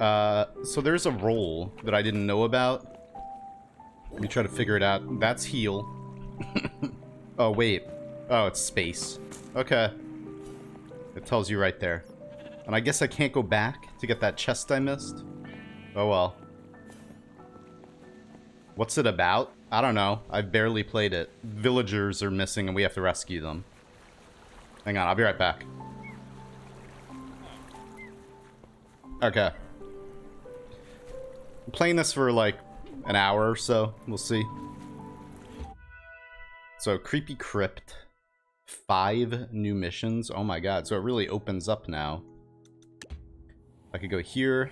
Uh, so there's a roll that I didn't know about. Let me try to figure it out. That's heal. oh, wait. Oh, it's space. Okay. It tells you right there. And I guess I can't go back to get that chest I missed? Oh well. What's it about? I don't know. I've barely played it. Villagers are missing and we have to rescue them. Hang on, I'll be right back. Okay. I'm playing this for like an hour or so. We'll see. So, Creepy Crypt. Five new missions. Oh my god. So it really opens up now. I could go here.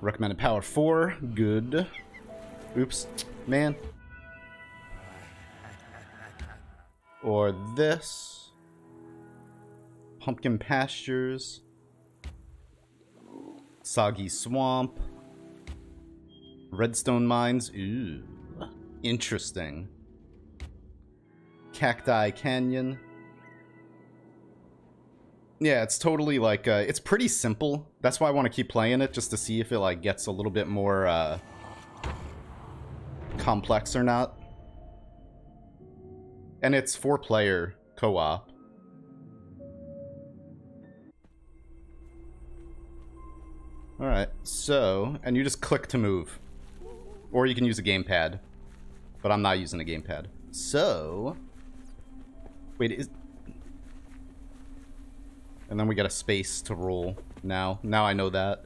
Recommended power 4. Good. Oops. Man. Or this. Pumpkin Pastures. Soggy Swamp. Redstone Mines. Ooh. Interesting. Cacti Canyon. Yeah, it's totally like, uh, it's pretty simple. That's why I want to keep playing it, just to see if it like gets a little bit more uh, complex or not. And it's four player co-op. Alright, so, and you just click to move. Or you can use a gamepad. But I'm not using a gamepad. So, wait, is, and then we get a space to roll now. Now I know that.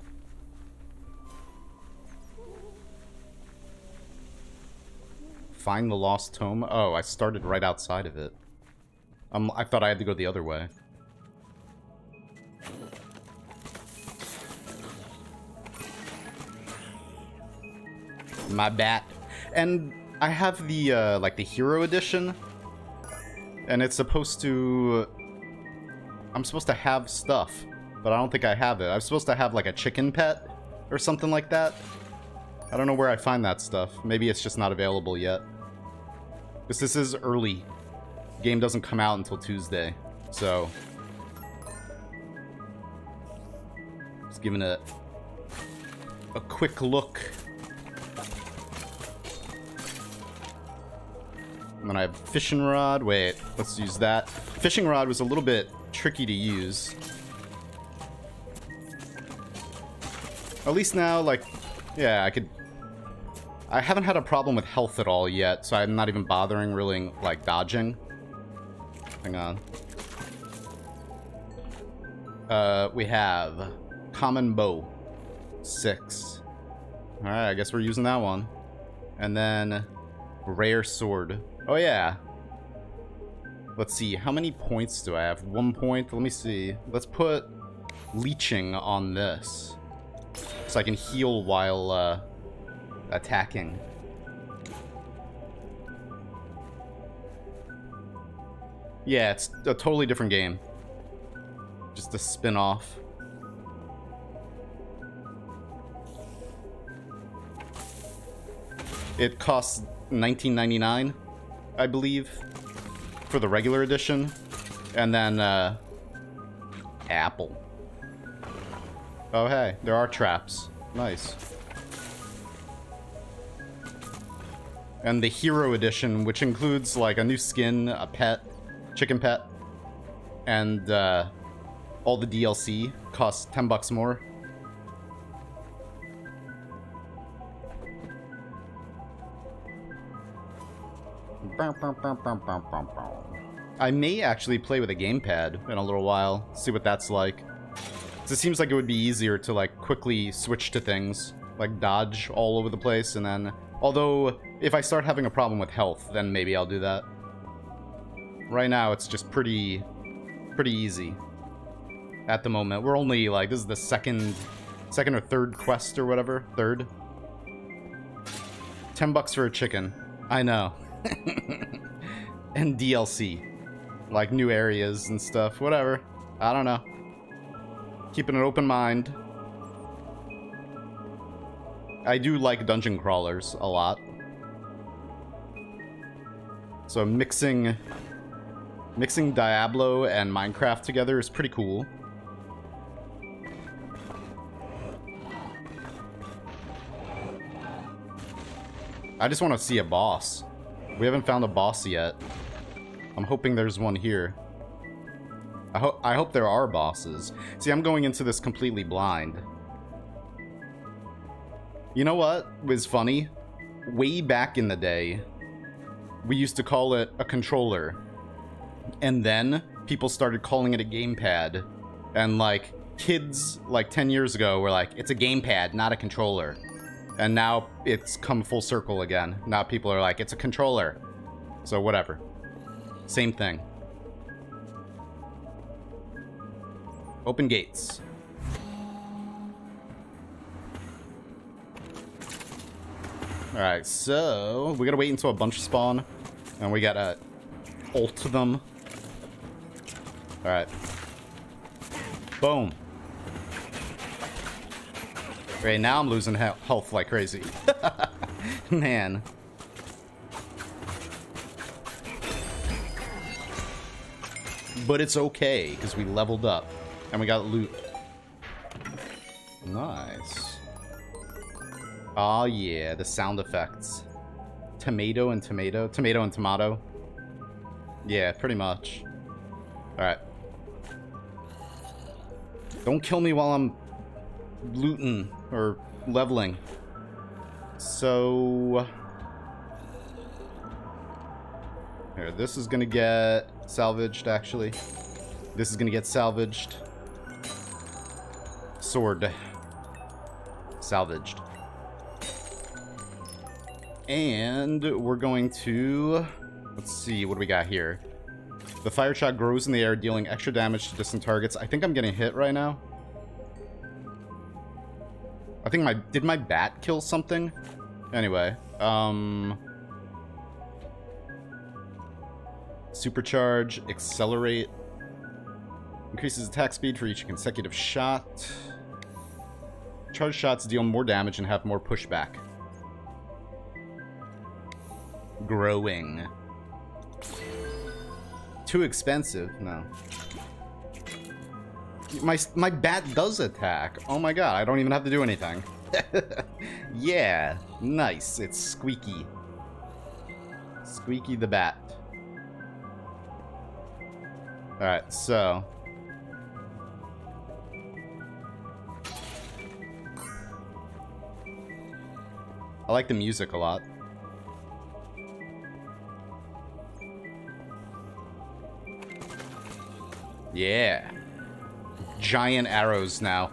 Find the lost tome. Oh, I started right outside of it. Um, I thought I had to go the other way. My bat. And I have the, uh, like, the Hero Edition. And it's supposed to I'm supposed to have stuff, but I don't think I have it. I'm supposed to have like a chicken pet or something like that. I don't know where I find that stuff. Maybe it's just not available yet. Because this is early. Game doesn't come out until Tuesday, so... Just giving it a quick look. And then I have fishing rod. Wait, let's use that. Fishing rod was a little bit tricky to use. At least now, like, yeah, I could... I haven't had a problem with health at all yet, so I'm not even bothering really, like, dodging. Hang on. Uh, we have common bow. Six. Alright, I guess we're using that one. And then rare sword. Oh yeah, Let's see, how many points do I have? One point? Let me see. Let's put leeching on this. So I can heal while uh, attacking. Yeah, it's a totally different game. Just a spin-off. It costs 19.99, I believe for the regular edition. And then, uh, Apple. Oh, hey, there are traps. Nice. And the Hero Edition, which includes, like, a new skin, a pet, chicken pet, and, uh, all the DLC, costs 10 bucks more. I may actually play with a gamepad in a little while, see what that's like. it seems like it would be easier to like quickly switch to things, like dodge all over the place, and then... Although, if I start having a problem with health, then maybe I'll do that. Right now, it's just pretty... pretty easy. At the moment. We're only, like, this is the second... second or third quest or whatever. Third. 10 bucks for a chicken. I know. and DLC. Like new areas and stuff. Whatever. I don't know. Keeping an open mind. I do like dungeon crawlers a lot. So mixing mixing Diablo and Minecraft together is pretty cool. I just want to see a boss. We haven't found a boss yet. I'm hoping there's one here. I, ho I hope there are bosses. See, I'm going into this completely blind. You know what was funny? Way back in the day, we used to call it a controller. And then people started calling it a gamepad. And like, kids like 10 years ago were like, it's a gamepad, not a controller. And now it's come full circle again. Now people are like, it's a controller. So whatever. Same thing. Open gates. Alright, so we gotta wait until a bunch spawn. And we gotta ult them. Alright. Boom. Okay, now I'm losing health like crazy. Man. But it's okay, because we leveled up. And we got loot. Nice. Oh yeah, the sound effects. Tomato and tomato. Tomato and tomato. Yeah, pretty much. Alright. Don't kill me while I'm looting or leveling. So... Here, this is gonna get salvaged, actually. This is gonna get salvaged. Sword. Salvaged. And we're going to... Let's see, what do we got here? The fire shot grows in the air, dealing extra damage to distant targets. I think I'm getting hit right now. I think my... Did my bat kill something? Anyway, um... Supercharge, accelerate. Increases attack speed for each consecutive shot. Charge shots deal more damage and have more pushback. Growing. Too expensive? No. My, my bat does attack. Oh my god, I don't even have to do anything. yeah, nice. It's Squeaky. Squeaky the bat. Alright, so... I like the music a lot. Yeah. Giant arrows now.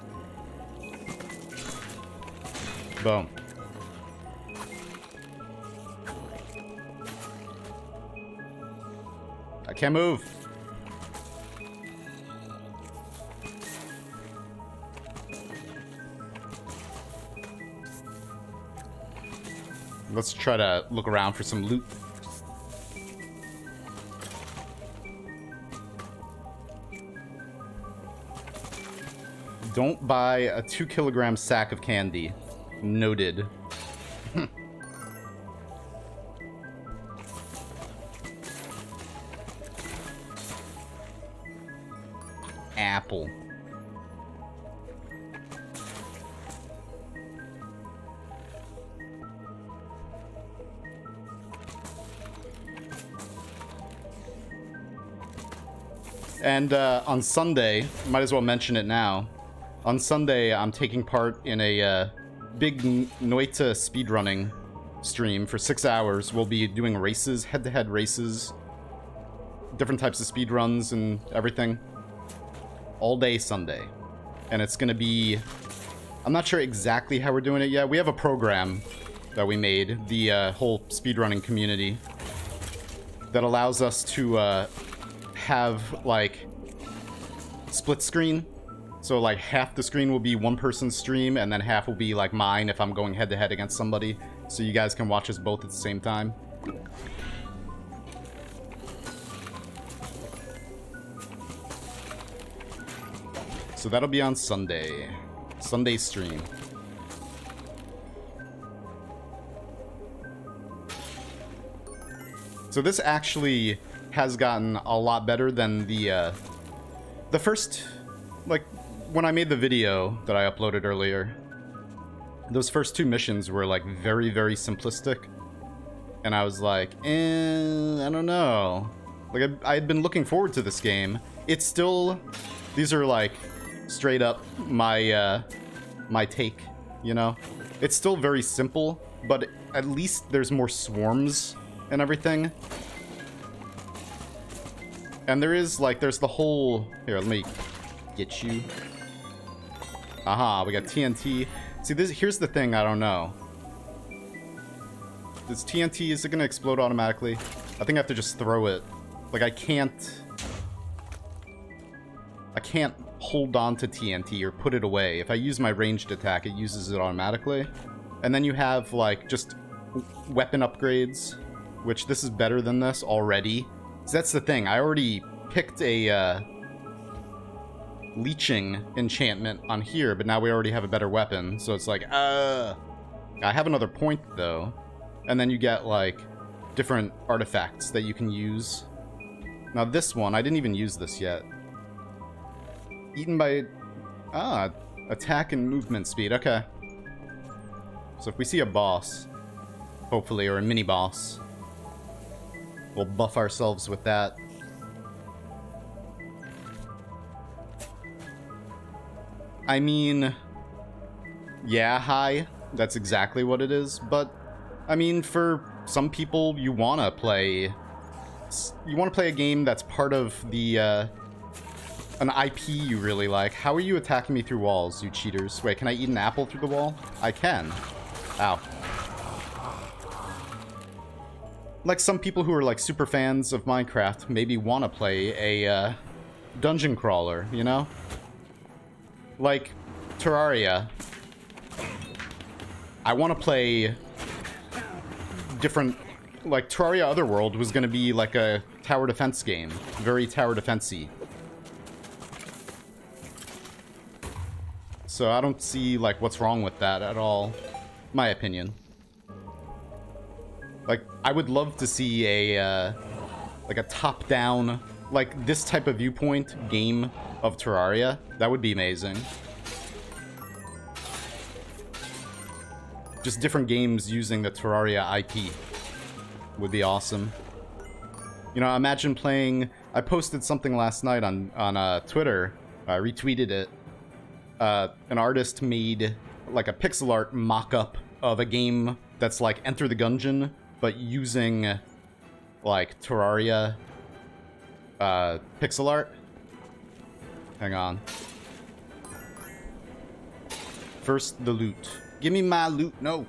Boom. I can't move. Let's try to look around for some loot. Don't buy a two kilogram sack of candy. Noted. Apple. And uh, on Sunday, might as well mention it now. On Sunday, I'm taking part in a uh, big Noita speedrunning stream for six hours. We'll be doing races, head-to-head -head races, different types of speedruns and everything. All day Sunday. And it's going to be... I'm not sure exactly how we're doing it yet. We have a program that we made, the uh, whole speedrunning community, that allows us to uh, have, like, split screen so like half the screen will be one person's stream and then half will be like mine if I'm going head to head against somebody. So you guys can watch us both at the same time. So that'll be on Sunday. Sunday stream. So this actually has gotten a lot better than the uh, the first like when I made the video that I uploaded earlier, those first two missions were like very, very simplistic. and I was like, eh, I don't know. Like, I, had been looking forward to this game. It's still, these are like straight up my, uh, my take, you know? It's still very simple, but at least there's more swarms and everything. And there is, like, there's the whole... Here, let me get you. Aha, we got TNT. See, this here's the thing I don't know. This TNT, is it to explode automatically? I think I have to just throw it. Like, I can't... I can't hold on to TNT or put it away. If I use my ranged attack, it uses it automatically. And then you have, like, just weapon upgrades, which this is better than this already. So that's the thing. I already picked a uh, leeching enchantment on here, but now we already have a better weapon. So it's like, uh... I have another point, though. And then you get, like, different artifacts that you can use. Now this one, I didn't even use this yet. Eaten by... Ah, attack and movement speed. Okay. So if we see a boss, hopefully, or a mini-boss, we'll buff ourselves with that. I mean, yeah, hi. That's exactly what it is. But, I mean, for some people, you want to play... You want to play a game that's part of the, uh, an IP you really like. How are you attacking me through walls, you cheaters? Wait, can I eat an apple through the wall? I can. Ow. Like some people who are like super fans of Minecraft maybe want to play a uh, dungeon crawler, you know? Like Terraria. I want to play different... Like, Terraria Otherworld was going to be like a tower defense game. Very tower defensey. So I don't see, like, what's wrong with that at all. My opinion. Like, I would love to see a, uh, like a top-down, like this type of viewpoint game of Terraria. That would be amazing. Just different games using the Terraria IP would be awesome. You know, imagine playing... I posted something last night on, on uh, Twitter. I retweeted it. Uh, an artist made like a pixel art mock-up of a game that's like Enter the Gungeon, but using like Terraria uh, pixel art. Hang on. First, the loot. Give me my loot. No.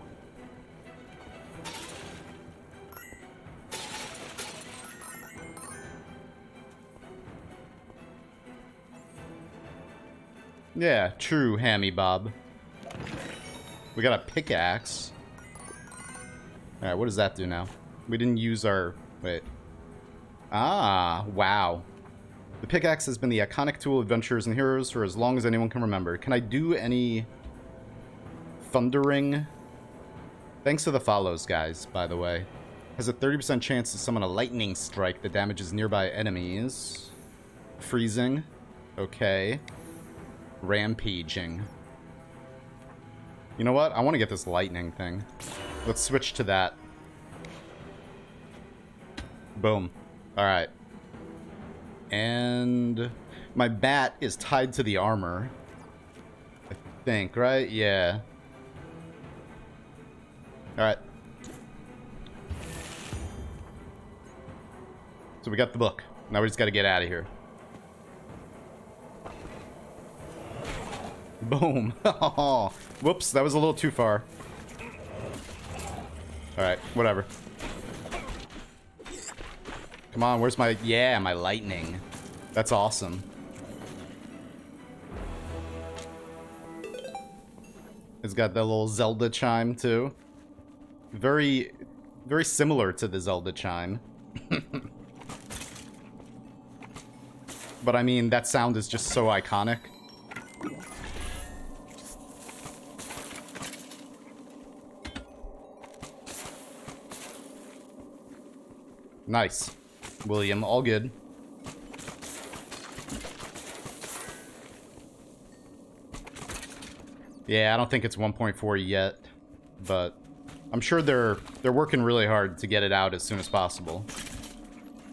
Yeah, true, Hammy Bob. We got a pickaxe. Alright, what does that do now? We didn't use our... Wait. Ah, wow. The pickaxe has been the iconic tool of adventurers and heroes for as long as anyone can remember. Can I do any... Thundering? Thanks to the follows, guys, by the way. Has a 30% chance to summon a lightning strike that damages nearby enemies. Freezing. Okay. Rampaging. You know what? I want to get this lightning thing. Let's switch to that. Boom. Alright. And my bat is tied to the armor. I think, right? Yeah. Alright. So we got the book. Now we just gotta get out of here. Boom. Whoops, that was a little too far. Alright, whatever. Come on, where's my... Yeah, my lightning. That's awesome. It's got that little Zelda chime, too. Very, very similar to the Zelda chime. but I mean, that sound is just so iconic. Nice. William, all good. Yeah, I don't think it's 1.4 yet, but I'm sure they're they're working really hard to get it out as soon as possible.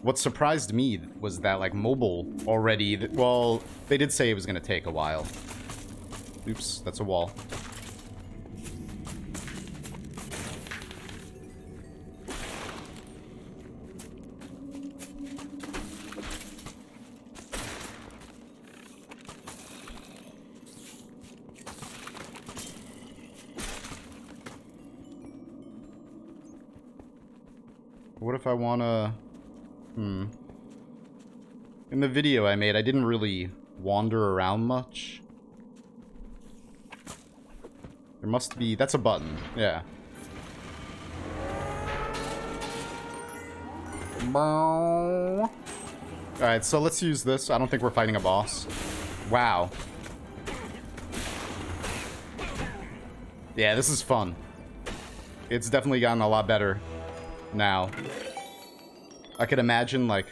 What surprised me was that like mobile already, well, they did say it was going to take a while. Oops, that's a wall. Want to... Hmm. In the video I made, I didn't really wander around much. There must be... That's a button. Yeah. Alright, so let's use this. I don't think we're fighting a boss. Wow. Yeah, this is fun. It's definitely gotten a lot better now. I could imagine, like,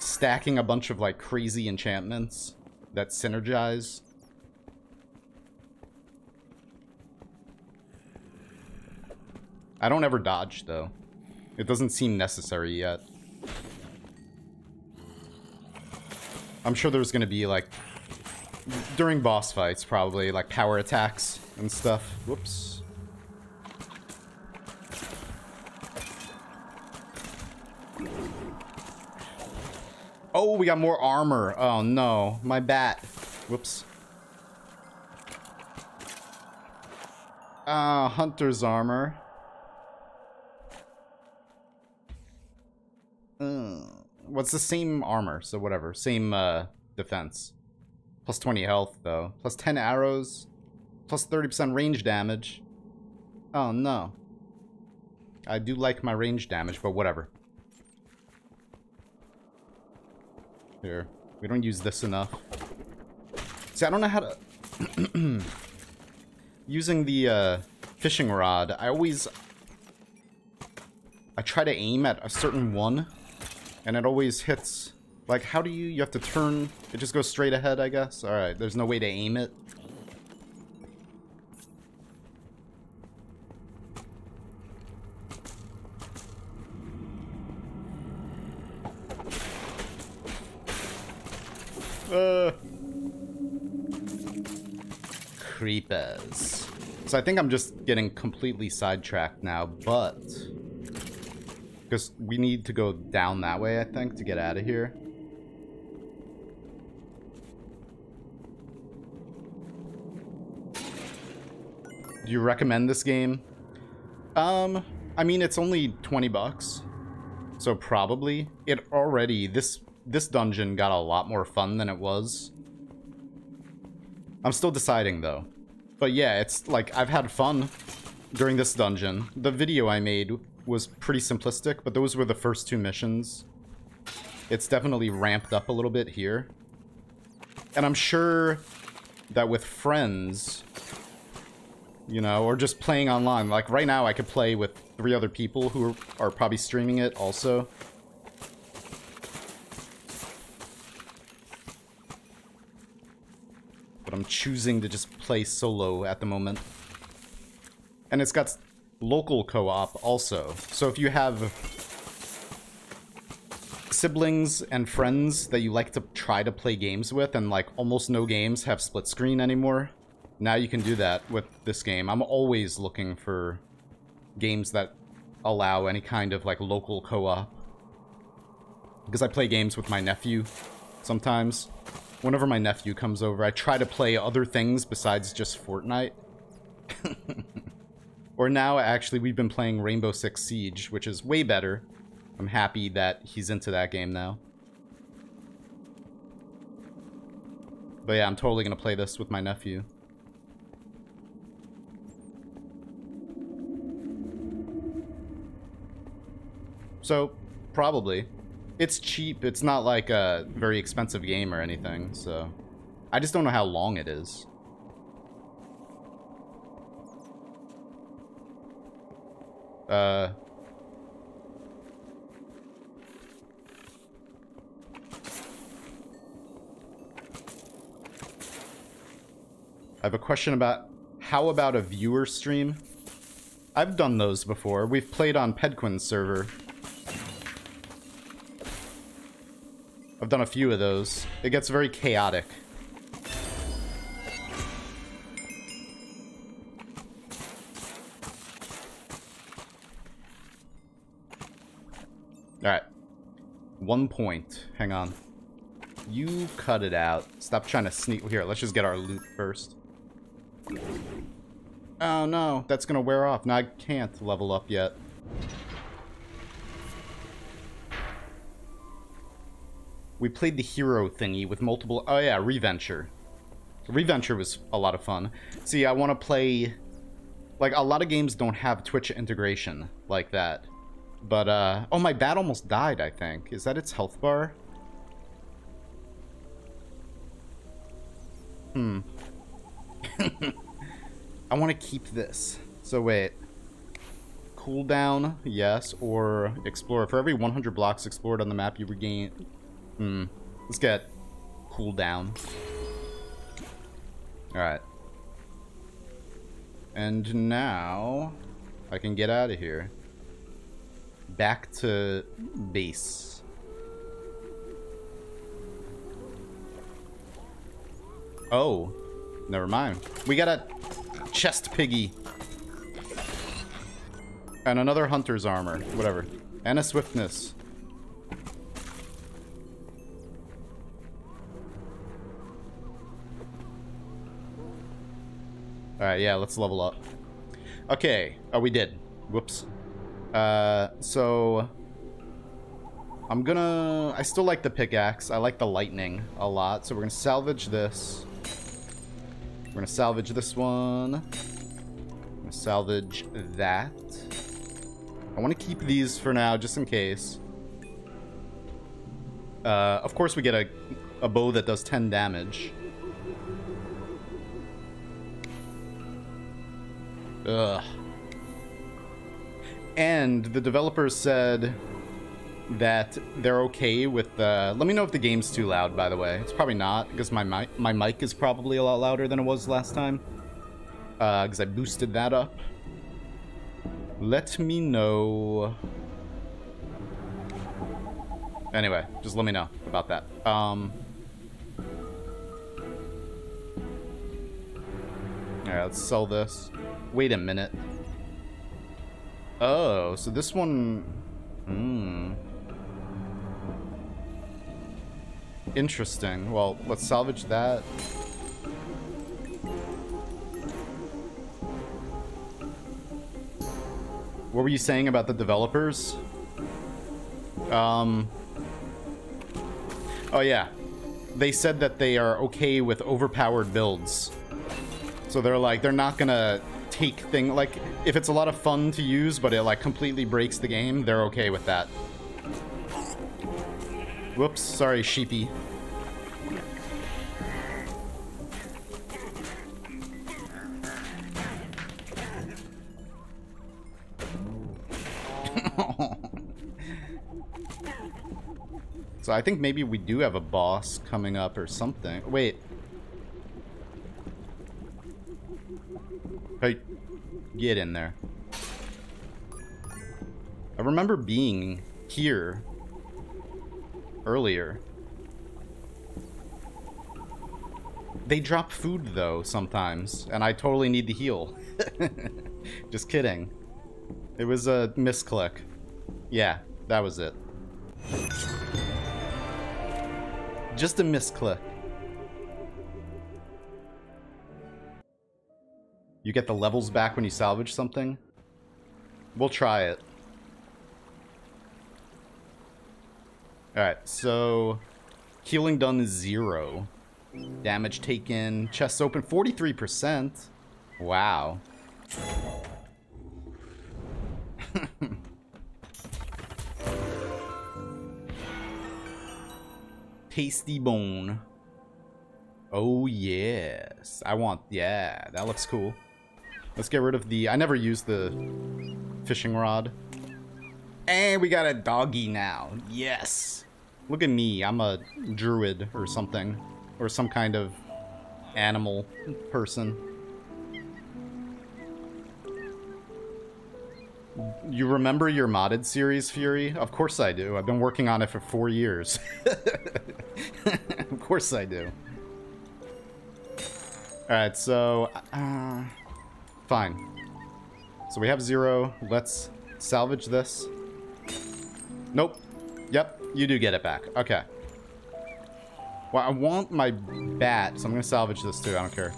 stacking a bunch of, like, crazy enchantments that synergize. I don't ever dodge, though. It doesn't seem necessary yet. I'm sure there's gonna be, like, during boss fights, probably, like, power attacks and stuff. Whoops. Oh, we got more armor. Oh, no. My bat. Whoops. Uh, hunter's armor. Uh, what's the same armor? So whatever. Same uh, defense. Plus 20 health, though. Plus 10 arrows. Plus 30% range damage. Oh, no. I do like my range damage, but whatever. Here. We don't use this enough. See, I don't know how to... Using the uh, fishing rod, I always... I try to aim at a certain one, and it always hits... Like, how do you... You have to turn... It just goes straight ahead, I guess? Alright, there's no way to aim it. Uh. Creepers. So I think I'm just getting completely sidetracked now, but... Because we need to go down that way, I think, to get out of here. Do you recommend this game? Um, I mean, it's only 20 bucks. So probably. It already, this this dungeon got a lot more fun than it was. I'm still deciding, though. But yeah, it's like, I've had fun during this dungeon. The video I made was pretty simplistic, but those were the first two missions. It's definitely ramped up a little bit here. And I'm sure that with friends, you know, or just playing online, like right now I could play with three other people who are probably streaming it also. I'm choosing to just play solo at the moment. And it's got local co-op also. So if you have siblings and friends that you like to try to play games with and like almost no games have split screen anymore, now you can do that with this game. I'm always looking for games that allow any kind of like local co-op. Because I play games with my nephew sometimes whenever my nephew comes over, I try to play other things besides just Fortnite. or now, actually, we've been playing Rainbow Six Siege, which is way better. I'm happy that he's into that game now. But yeah, I'm totally going to play this with my nephew. So, probably. It's cheap. It's not like a very expensive game or anything, so... I just don't know how long it is. Uh... I have a question about how about a viewer stream? I've done those before. We've played on Pedguin's server. I've done a few of those. It gets very chaotic. Alright. One point. Hang on. You cut it out. Stop trying to sneak. Here, let's just get our loot first. Oh no, that's gonna wear off. Now I can't level up yet. We played the hero thingy with multiple... Oh yeah, Reventure. Reventure was a lot of fun. See, I want to play... Like, a lot of games don't have Twitch integration like that. But, uh... Oh, my bat almost died, I think. Is that its health bar? Hmm. I want to keep this. So, wait. Cooldown, yes, or explore. For every 100 blocks explored on the map, you regain... Hmm. Let's get cooldown. Alright. And now... I can get out of here back to base. Oh, never mind. We got a chest piggy. And another hunter's armor, whatever. And a swiftness. Alright, yeah, let's level up. Okay. Oh, we did. Whoops. Uh, so... I'm gonna... I still like the pickaxe. I like the lightning a lot. So we're gonna salvage this. We're gonna salvage this one. Gonna salvage that. I want to keep these for now, just in case. Uh, of course we get a, a bow that does 10 damage. Ugh. And the developers said that they're okay with the... Let me know if the game's too loud, by the way. It's probably not, because my mic, my mic is probably a lot louder than it was last time. Because uh, I boosted that up. Let me know... Anyway, just let me know about that. Um... Alright, let's sell this. Wait a minute. Oh, so this one... Hmm. Interesting. Well, let's salvage that. What were you saying about the developers? Um... Oh, yeah. They said that they are okay with overpowered builds. So they're like, they're not gonna take thing like if it's a lot of fun to use but it like completely breaks the game they're okay with that. Whoops sorry sheepy. So I think maybe we do have a boss coming up or something. Wait. Hey, get in there. I remember being here earlier. They drop food, though, sometimes, and I totally need to heal. Just kidding. It was a misclick. Yeah, that was it. Just a misclick. You get the levels back when you salvage something? We'll try it. Alright, so... Healing done is zero. Damage taken. Chests open 43%. Wow. Tasty bone. Oh, yes. I want... Yeah, that looks cool. Let's get rid of the... I never used the fishing rod. And we got a doggy now. Yes. Look at me. I'm a druid or something. Or some kind of animal person. You remember your modded series, Fury? Of course I do. I've been working on it for four years. of course I do. Alright, so... Uh, fine. So we have zero. Let's salvage this. Nope. Yep, you do get it back. Okay. Well, I want my bat, so I'm going to salvage this too. I don't care.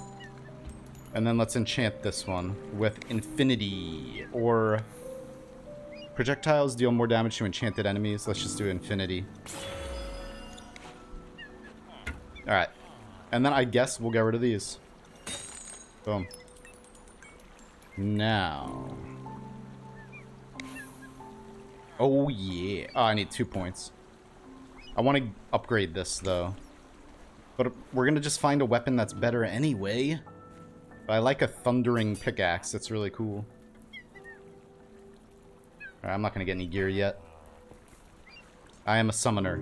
And then let's enchant this one with Infinity. Or projectiles deal more damage to enchanted enemies. Let's just do Infinity. Alright. And then I guess we'll get rid of these. Boom. Now. Oh, yeah. Oh, I need two points. I want to upgrade this, though. But we're going to just find a weapon that's better anyway. But I like a thundering pickaxe. It's really cool. Right, I'm not going to get any gear yet. I am a summoner.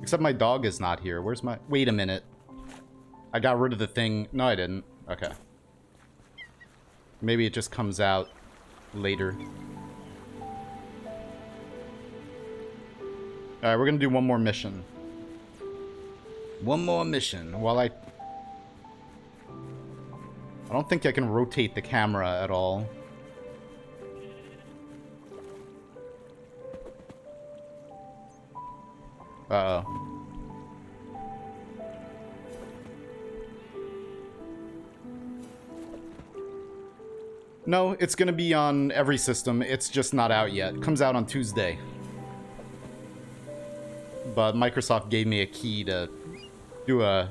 Except my dog is not here. Where's my... Wait a minute. I got rid of the thing. No, I didn't. Okay. Maybe it just comes out later. Alright, we're gonna do one more mission. One more mission while I... I don't think I can rotate the camera at all. Uh-oh. No, it's gonna be on every system. It's just not out yet. Comes out on Tuesday. But Microsoft gave me a key to do a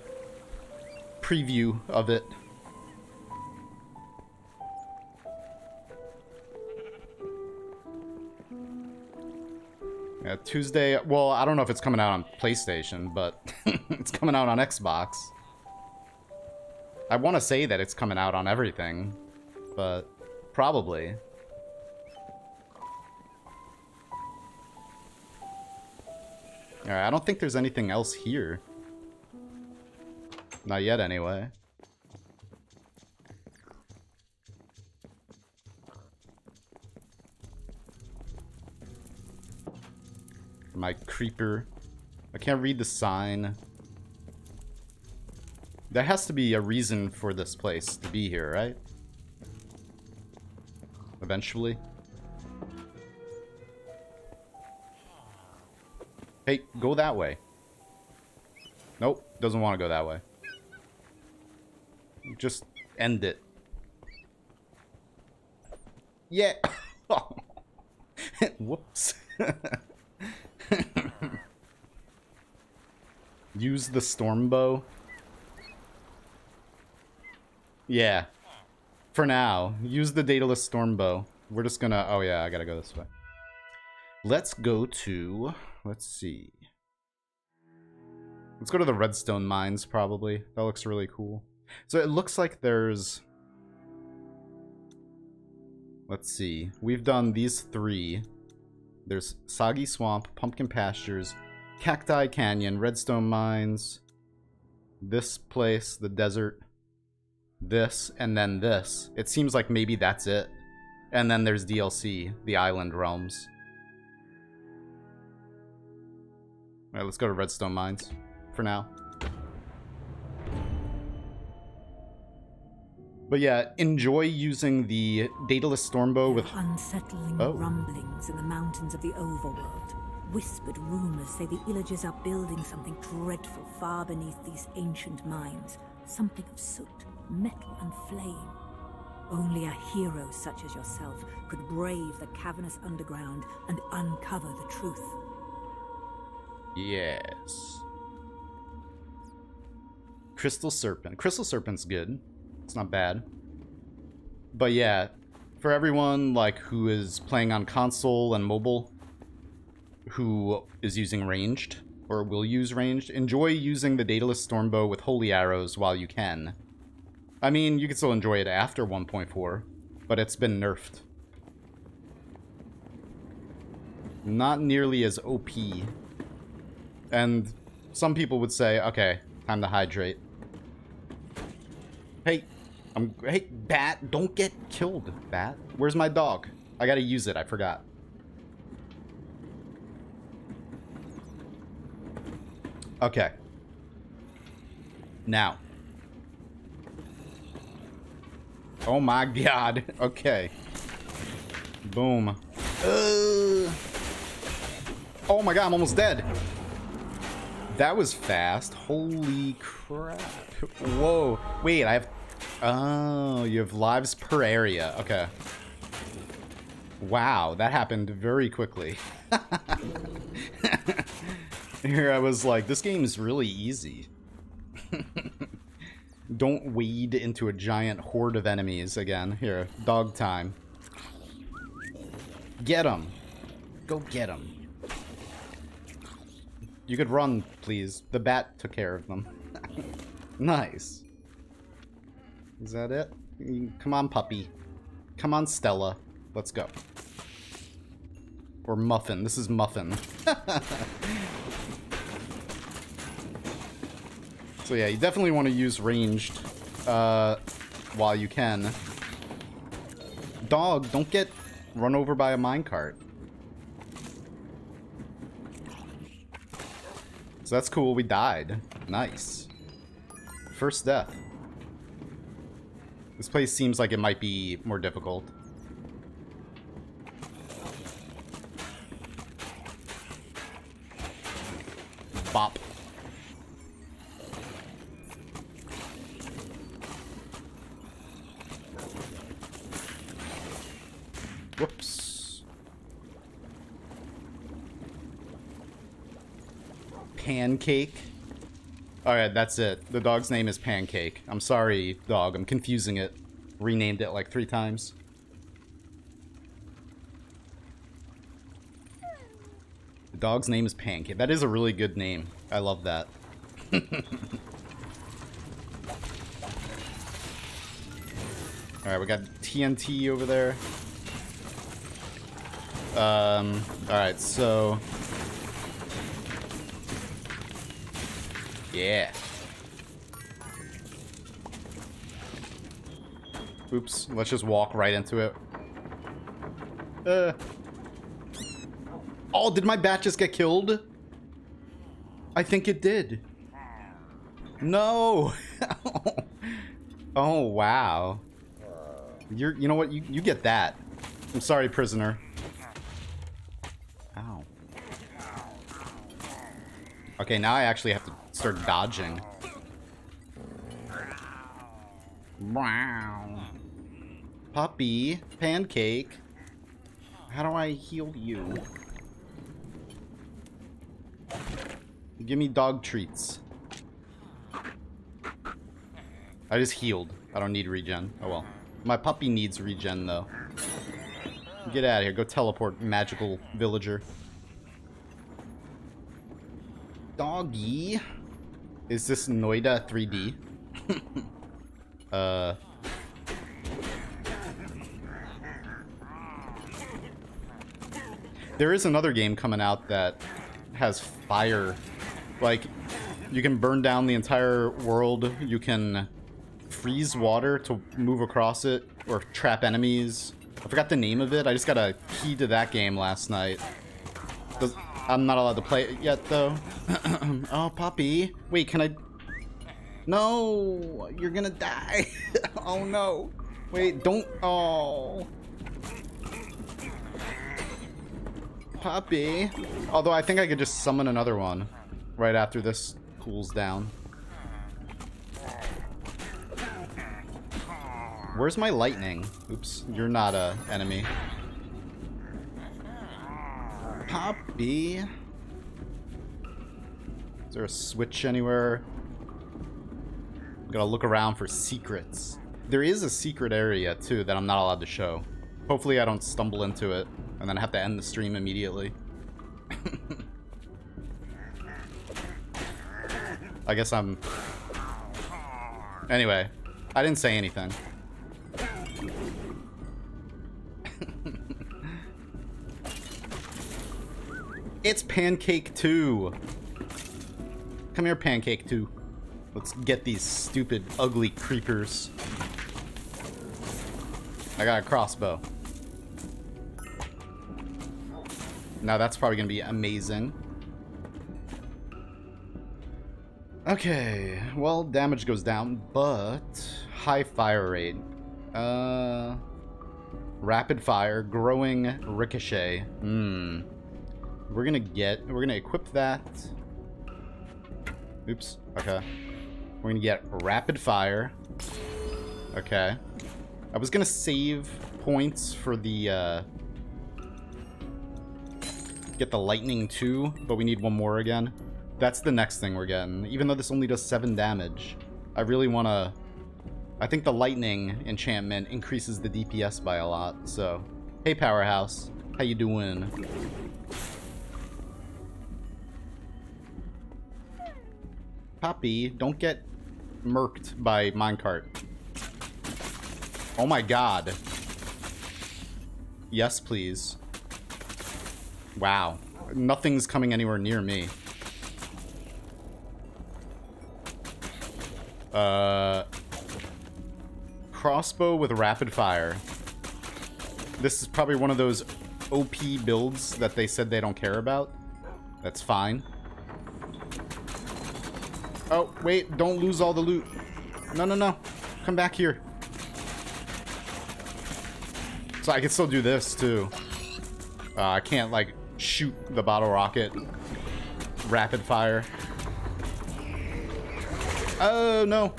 preview of it. Yeah, Tuesday. Well, I don't know if it's coming out on PlayStation, but it's coming out on Xbox. I want to say that it's coming out on everything, but Probably. Alright, I don't think there's anything else here. Not yet, anyway. My creeper. I can't read the sign. There has to be a reason for this place to be here, right? Eventually. Hey, go that way. Nope, doesn't want to go that way. Just end it. Yeah. Whoops. Use the storm bow. Yeah, for now. Use the Daedalus Stormbow. We're just gonna... Oh, yeah, I gotta go this way. Let's go to... Let's see. Let's go to the Redstone Mines, probably. That looks really cool. So it looks like there's... Let's see. We've done these three. There's Soggy Swamp, Pumpkin Pastures, Cacti Canyon, Redstone Mines, this place, the desert, this, and then this. It seems like maybe that's it. And then there's DLC, the Island Realms. Alright, let's go to Redstone Mines for now. But yeah, enjoy using the Daedalus Stormbow with... Unsettling oh. rumblings in the mountains of the overworld. Whispered rumors say the Illagers are building something dreadful far beneath these ancient mines. Something of soot metal and flame. Only a hero such as yourself could brave the cavernous underground and uncover the truth. Yes. Crystal Serpent. Crystal Serpent's good. It's not bad. But yeah, for everyone like who is playing on console and mobile, who is using ranged, or will use ranged, enjoy using the Daedalus Stormbow with Holy Arrows while you can. I mean, you can still enjoy it after 1.4, but it's been nerfed. Not nearly as OP. And some people would say, okay, time to hydrate. Hey, I'm hey bat, don't get killed, bat. Where's my dog? I gotta use it. I forgot. Okay. Now. Oh my god. Okay. Boom. Uh. Oh my god, I'm almost dead. That was fast. Holy crap. Whoa. Wait, I have... Oh, you have lives per area. Okay. Wow, that happened very quickly. Here I was like, this game is really easy. Don't wade into a giant horde of enemies again. Here, dog time. Get them. Go get them. You could run, please. The bat took care of them. nice. Is that it? Come on, puppy. Come on, Stella. Let's go. Or Muffin. This is Muffin. so yeah, you definitely want to use ranged uh, while you can. Dog, don't get run over by a minecart. So that's cool, we died. Nice. First death. This place seems like it might be more difficult. Bop. Whoops. Pancake. Alright, that's it. The dog's name is Pancake. I'm sorry, dog. I'm confusing it. Renamed it like three times. The dog's name is Pancake. That is a really good name. I love that. Alright, we got TNT over there. Um, alright, so... Yeah. Oops, let's just walk right into it. Uh. Oh, did my bat just get killed? I think it did. No. oh, wow. You're, you know what? You, you get that. I'm sorry, prisoner. Ow. Okay, now I actually have to start dodging. Wow. Puppy, pancake. How do I heal you? Give me dog treats. I just healed. I don't need regen. Oh well. My puppy needs regen though. Get out of here. Go teleport, magical villager. Doggy. Is this Noita 3D? uh. There is another game coming out that has fire. Like, you can burn down the entire world. You can freeze water to move across it or trap enemies. I forgot the name of it. I just got a key to that game last night. I'm not allowed to play it yet, though. oh, Poppy. Wait, can I... No! You're gonna die! oh, no. Wait, don't... Oh... Poppy. Although I think I could just summon another one right after this cools down. Where's my lightning? Oops, you're not a enemy. Poppy. Is there a switch anywhere? I Gotta look around for secrets. There is a secret area, too, that I'm not allowed to show. Hopefully I don't stumble into it, and then I have to end the stream immediately. I guess I'm... Anyway, I didn't say anything. It's Pancake 2. Come here, Pancake 2. Let's get these stupid, ugly creepers. I got a crossbow. Now that's probably going to be amazing. Okay, well, damage goes down, but high fire rate. Uh, rapid fire, growing ricochet. Hmm. We're gonna get, we're gonna equip that. Oops, okay. We're gonna get rapid fire. Okay. I was gonna save points for the, uh, get the lightning too, but we need one more again. That's the next thing we're getting. Even though this only does 7 damage, I really want to... I think the lightning enchantment increases the DPS by a lot, so... Hey, Powerhouse. How you doing? Poppy, don't get murked by minecart. Oh my god. Yes, please. Wow. Nothing's coming anywhere near me. Uh, crossbow with rapid fire. This is probably one of those OP builds that they said they don't care about. That's fine. Oh, wait, don't lose all the loot. No, no, no. Come back here. So I can still do this, too. Uh, I can't, like, shoot the bottle rocket. Rapid fire. Oh, no.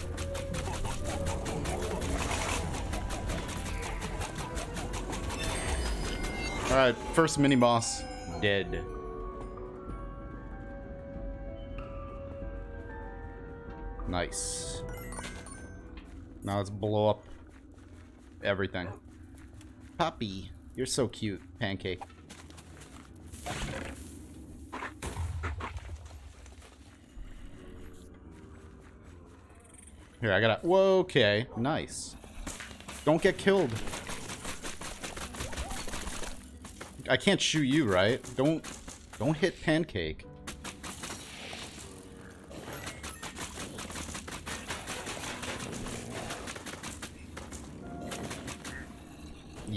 Alright, first mini-boss. Dead. Nice. Now let's blow up everything. Poppy, you're so cute, Pancake. Here, I gotta... Whoa, okay. Nice. Don't get killed. I can't shoot you, right? Don't... Don't hit Pancake.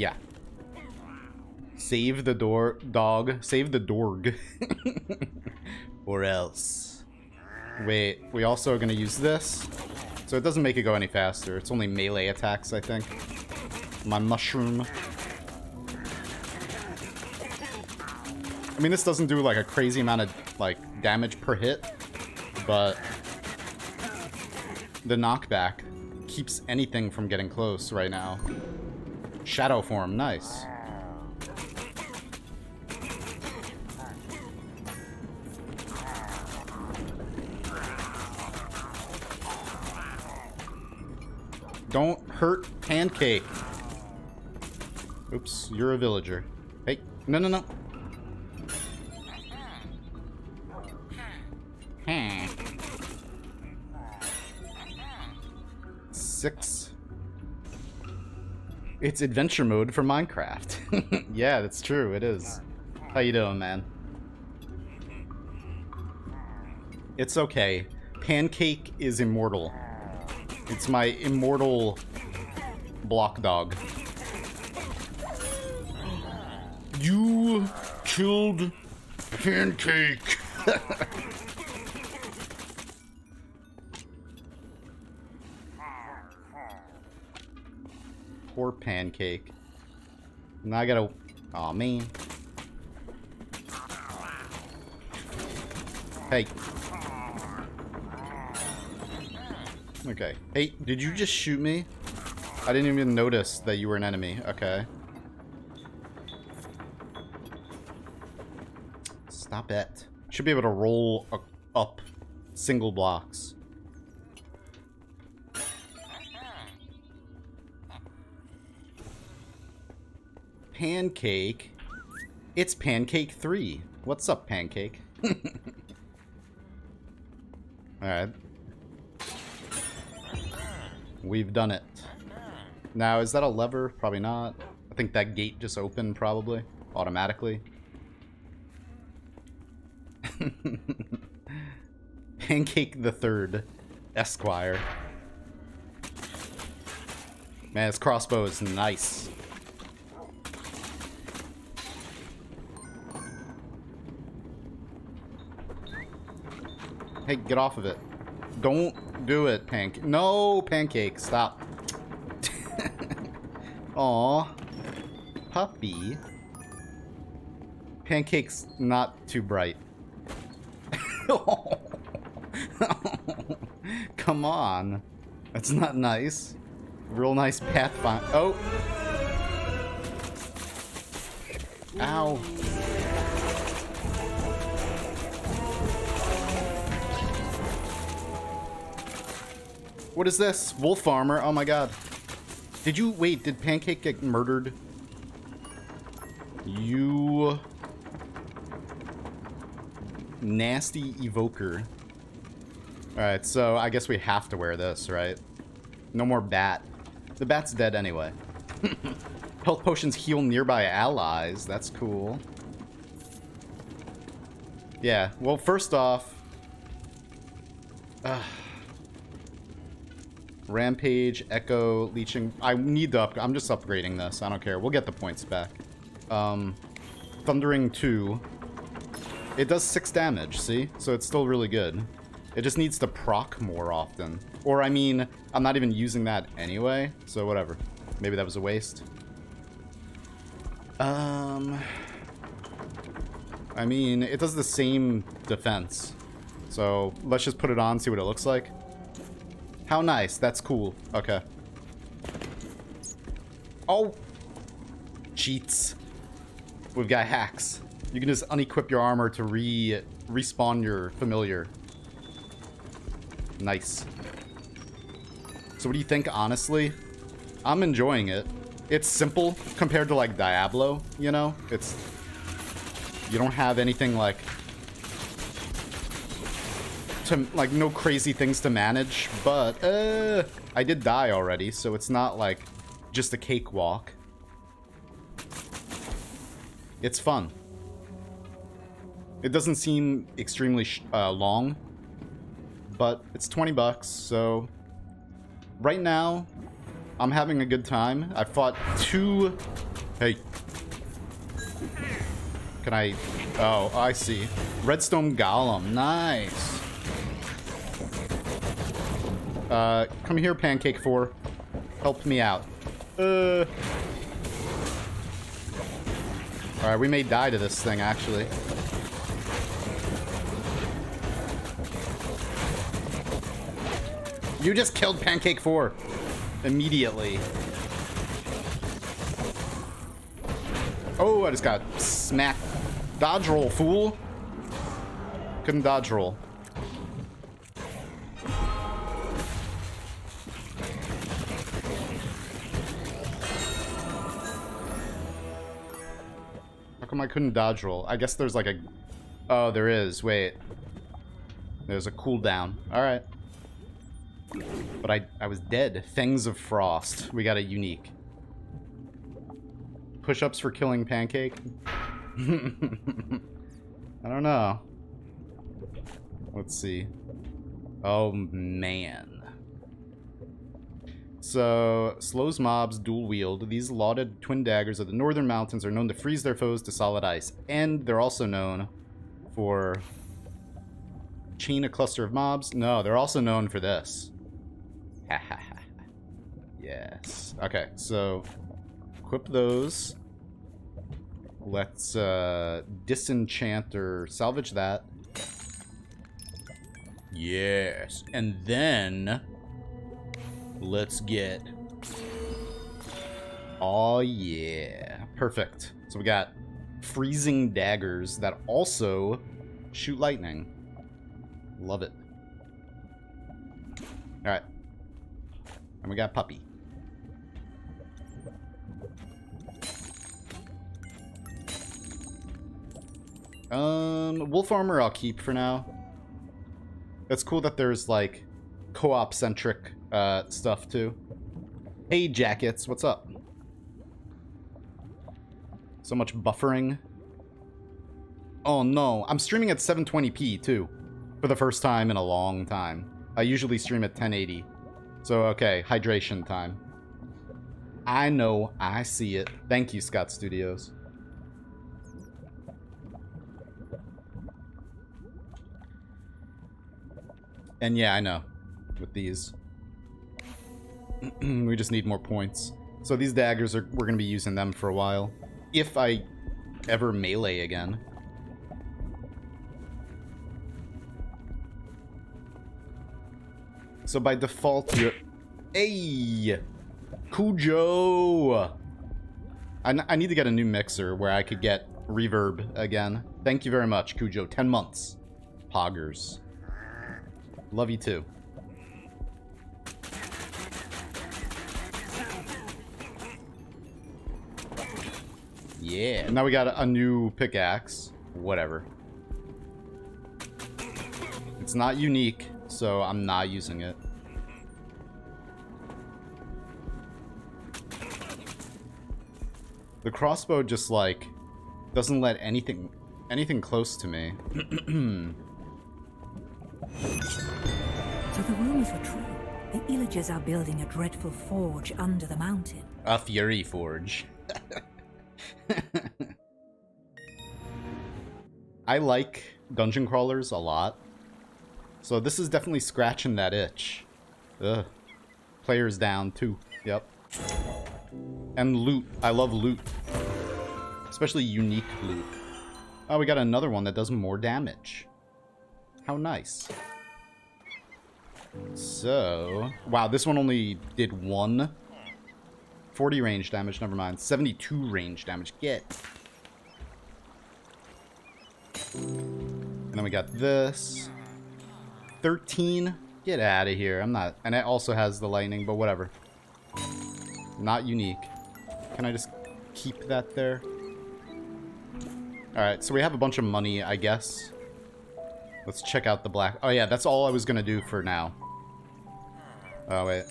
Yeah. Save the door... Dog. Save the dorg. or else. Wait, we also are gonna use this? So it doesn't make it go any faster. It's only melee attacks, I think. My mushroom. I mean, this doesn't do like a crazy amount of like damage per hit, but the knockback keeps anything from getting close right now. Shadow form, nice. Don't hurt Pancake. Oops, you're a villager. Hey, no, no, no. Six. It's adventure mode for Minecraft. yeah, that's true, it is. How you doing, man? It's okay. Pancake is immortal. It's my immortal block dog. You killed Pancake. Poor Pancake. Now I gotta... Aw, oh, man. Hey. Okay. Hey, did you just shoot me? I didn't even notice that you were an enemy. Okay. Stop it. Should be able to roll up single blocks. Pancake. It's Pancake 3. What's up, Pancake? Alright. We've done it. Now, is that a lever? Probably not. I think that gate just opened, probably. Automatically. Pancake the Third. Esquire. Man, this crossbow is nice. Hey, get off of it. Don't do it, Pancake. No, Pancake, stop. Aw. Puppy. Pancake's not too bright. Come on. That's not nice. Real nice pathfinder. Oh! Ow. What is this? Wolf armor? Oh my god. Did you... Wait, did Pancake get murdered? You... Nasty evoker. Alright, so I guess we have to wear this, right? No more bat. The bat's dead anyway. Health potions heal nearby allies. That's cool. Yeah, well, first off... Rampage, Echo, Leeching. I need to up... I'm just upgrading this. I don't care. We'll get the points back. Um, Thundering 2. It does 6 damage, see? So it's still really good. It just needs to proc more often. Or, I mean, I'm not even using that anyway, so whatever. Maybe that was a waste. Um... I mean, it does the same defense. So, let's just put it on, see what it looks like. How nice. That's cool. Okay. Oh! Cheats. We've got hacks. You can just unequip your armor to re respawn your familiar. Nice. So what do you think, honestly? I'm enjoying it. It's simple compared to, like, Diablo, you know? It's... You don't have anything, like... To, like, no crazy things to manage, but, uh... I did die already, so it's not, like, just a cakewalk. It's fun. It doesn't seem extremely uh, long, but it's 20 bucks, so right now I'm having a good time. I fought two... Hey. Can I... Oh, I see. Redstone Golem. Nice. Uh, come here, Pancake 4. Help me out. Uh... Alright, we may die to this thing, actually. You just killed Pancake 4. Immediately. Oh, I just got smacked. Dodge roll, fool. Couldn't dodge roll. I couldn't dodge roll? I guess there's like a... Oh, there is. Wait. There's a cooldown. Alright. But I, I was dead. Fangs of Frost. We got a unique. Push-ups for killing Pancake? I don't know. Let's see. Oh, man. So, slows mobs, dual wield. These lauded twin daggers of the northern mountains are known to freeze their foes to solid ice. And they're also known for chain a cluster of mobs. No, they're also known for this. Ha ha. Ha. Yes. Okay, so equip those. Let's uh, disenchant or salvage that. Yes. And then let's get... Oh, yeah. Perfect. So we got freezing daggers that also shoot lightning. Love it. Alright. And we got Puppy. Um, Wolf Armor I'll keep for now. It's cool that there's, like, co-op-centric uh, stuff, too. Hey, Jackets, what's up? So much buffering. Oh, no. I'm streaming at 720p, too. For the first time in a long time. I usually stream at 1080. So, okay, hydration time. I know, I see it. Thank you, Scott Studios. And yeah, I know. With these. we just need more points. So these daggers, are we're going to be using them for a while. If I ever melee again. So by default, you're... Hey! Cujo! I, I need to get a new mixer where I could get reverb again. Thank you very much, Cujo. 10 months. Poggers. Love you too. Yeah. Now we got a, a new pickaxe. Whatever. It's not unique, so I'm not using it. The crossbow just, like, doesn't let anything anything close to me. so the rumors were true. The Illagers are building a dreadful forge under the mountain. A fury forge. I like dungeon crawlers a lot. So this is definitely scratching that itch. Ugh. Players down too. Yep. And loot. I love loot. Especially unique loot. Oh, we got another one that does more damage. How nice. So... Wow, this one only did one. 40 range damage, never mind. 72 range damage. Get. And then we got this. 13. Get out of here. I'm not... And it also has the lightning, but whatever. Not unique. Can I just keep that there? Alright, so we have a bunch of money, I guess. Let's check out the black... Oh yeah, that's all I was gonna do for now. Oh, wait.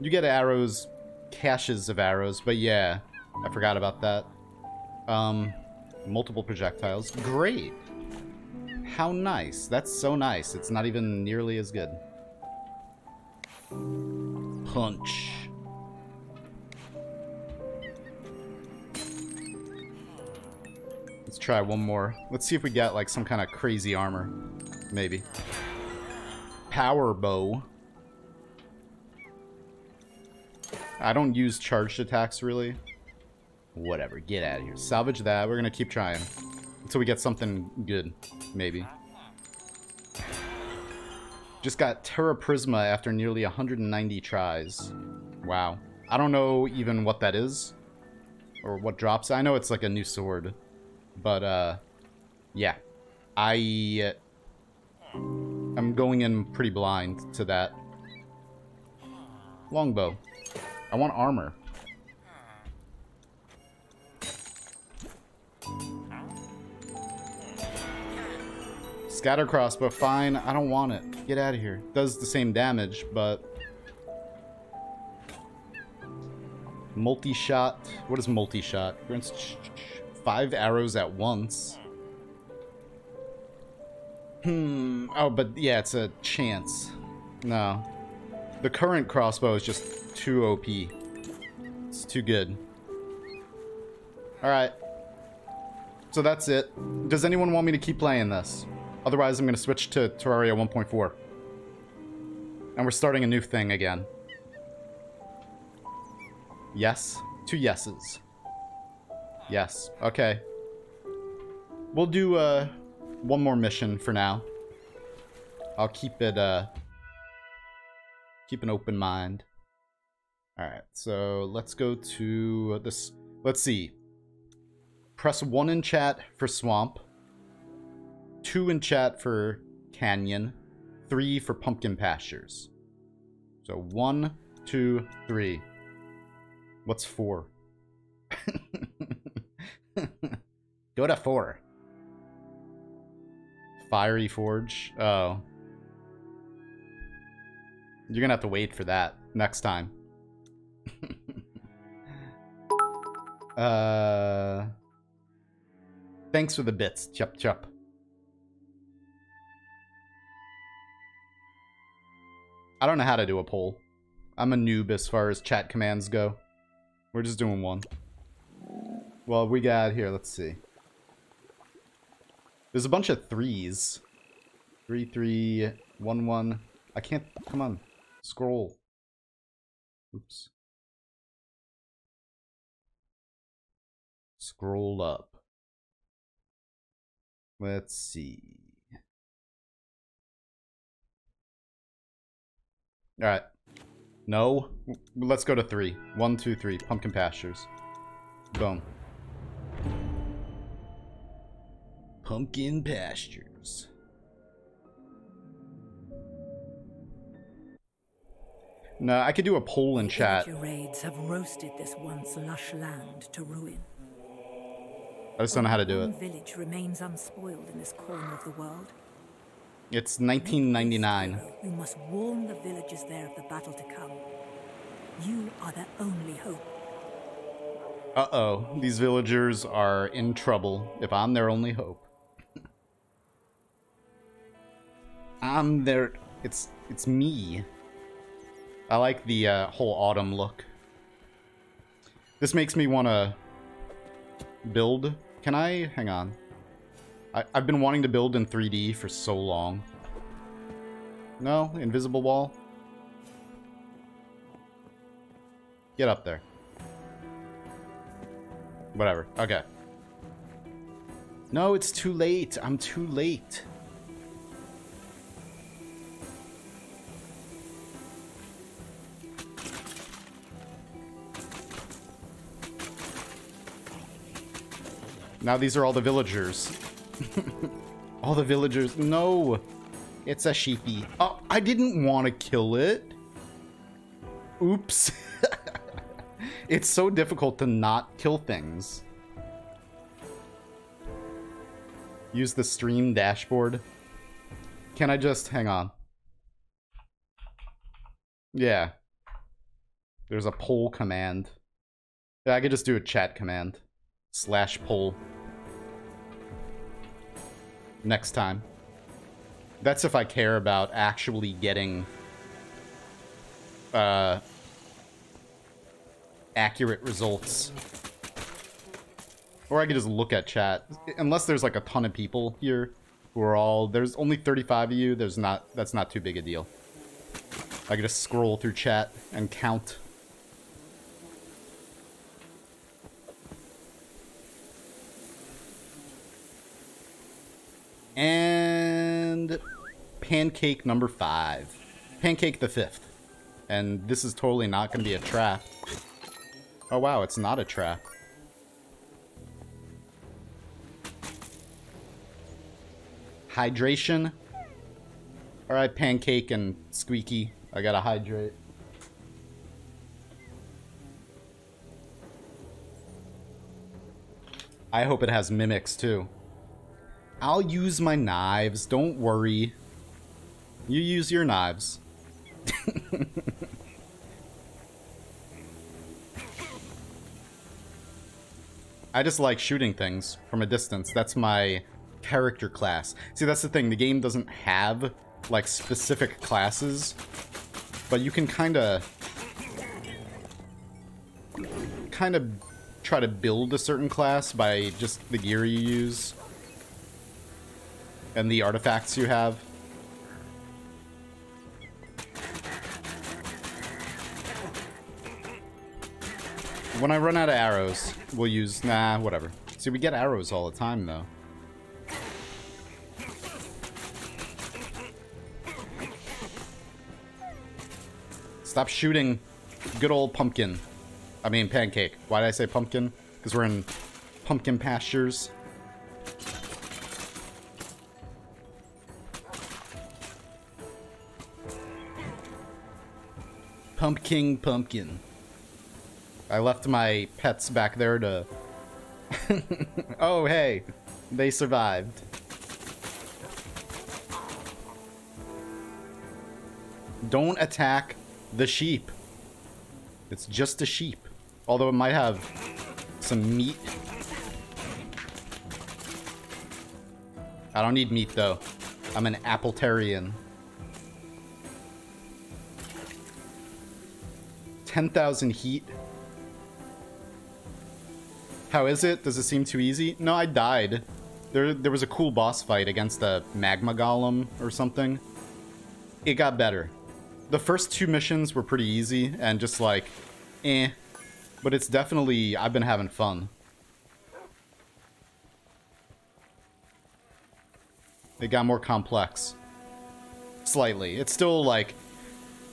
You get arrows, caches of arrows, but yeah, I forgot about that. Um, multiple projectiles. Great! How nice. That's so nice. It's not even nearly as good. Punch. Let's try one more. Let's see if we get like some kind of crazy armor. Maybe. Power bow. I don't use charged attacks really. Whatever, get out of here. Salvage that. We're gonna keep trying. Until we get something good. Maybe. Just got Terra Prisma after nearly 190 tries. Wow. I don't know even what that is. Or what drops. I know it's like a new sword. But, uh... Yeah. I... I'm going in pretty blind to that. Longbow. I want armor. Scatter crossbow, fine. I don't want it. Get out of here. Does the same damage, but... Multi-shot. What is multi-shot? Five arrows at once. Hmm. Oh, but yeah, it's a chance. No. The current crossbow is just too OP. It's too good. Alright. So that's it. Does anyone want me to keep playing this? Otherwise, I'm going to switch to Terraria 1.4. And we're starting a new thing again. Yes? Two yeses. Yes. Okay. We'll do uh, one more mission for now. I'll keep it, uh, keep an open mind. Alright, so let's go to this. Let's see. Press 1 in chat for Swamp. 2 in chat for Canyon. 3 for Pumpkin Pastures. So one, two, three. What's 4? go to 4. Fiery Forge. Oh. You're gonna have to wait for that next time. Uh, thanks for the bits, Chup Chup. I don't know how to do a poll. I'm a noob as far as chat commands go. We're just doing one. Well, we got here, let's see. There's a bunch of threes. Three, three, one, one. I can't. Come on. Scroll. Oops. Scroll up. Let's see. Alright. No. Let's go to three. One, two, three. Pumpkin pastures. Boom. Pumpkin pastures. No, I could do a poll in chat. Raids have roasted this once lush land to ruin. I just don't know how to do it. village remains unspoiled in this corner of the world. It's 1999. You must warn the villagers there of the battle to come. You are their only hope. Uh-oh. These villagers are in trouble if I'm their only hope. I'm their... It's, it's me. I like the uh, whole autumn look. This makes me want to build. Can I? Hang on. I, I've been wanting to build in 3D for so long. No? Invisible wall? Get up there. Whatever. Okay. No, it's too late. I'm too late. Now these are all the villagers. all the villagers. No! It's a sheepy. Oh, I didn't want to kill it. Oops. it's so difficult to not kill things. Use the stream dashboard. Can I just hang on? Yeah. There's a poll command. Yeah, I could just do a chat command. Slash poll. Next time. That's if I care about actually getting uh accurate results. Or I could just look at chat. Unless there's like a ton of people here who are all there's only 35 of you, there's not that's not too big a deal. I could just scroll through chat and count. And pancake number five. Pancake the fifth. And this is totally not going to be a trap. Oh wow, it's not a trap. Hydration. Alright, pancake and squeaky. I gotta hydrate. I hope it has mimics too. I'll use my knives, don't worry. You use your knives. I just like shooting things from a distance. That's my character class. See, that's the thing. The game doesn't have, like, specific classes. But you can kind of... Kind of try to build a certain class by just the gear you use. And the artifacts you have. When I run out of arrows, we'll use... Nah, whatever. See, we get arrows all the time, though. Stop shooting good old pumpkin. I mean, pancake. Why did I say pumpkin? Because we're in pumpkin pastures. Pumpkin, pumpkin. I left my pets back there to... oh, hey. They survived. Don't attack the sheep. It's just a sheep. Although it might have some meat. I don't need meat, though. I'm an appletarian. 10,000 heat. How is it? Does it seem too easy? No, I died. There, there was a cool boss fight against a magma golem or something. It got better. The first two missions were pretty easy and just like, eh. But it's definitely, I've been having fun. It got more complex. Slightly. It's still like,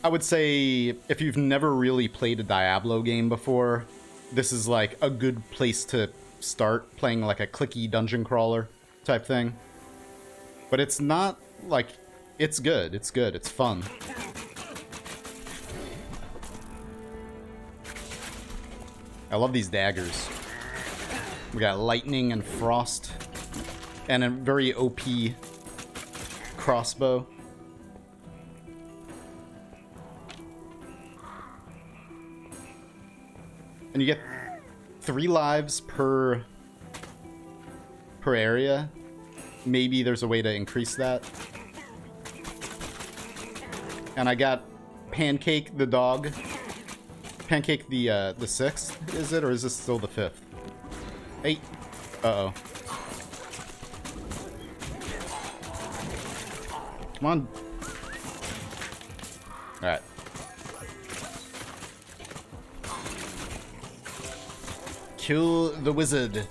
I would say if you've never really played a Diablo game before, this is like a good place to start playing like a clicky dungeon crawler type thing. But it's not like, it's good, it's good, it's fun. I love these daggers. We got lightning and frost. And a very OP crossbow. And you get three lives per per area. Maybe there's a way to increase that. And I got Pancake the dog. Pancake the uh, the sixth, is it, or is this still the fifth? Eight. Uh oh. Come on. Alright. Kill the wizard.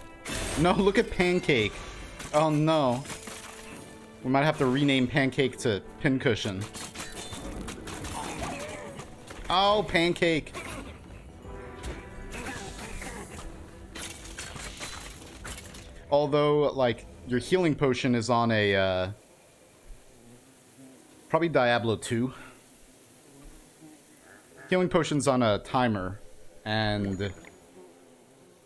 No, look at Pancake. Oh no. We might have to rename Pancake to Pincushion. Oh, Pancake. Although, like, your healing potion is on a, uh, Probably Diablo 2. Healing potion's on a timer, and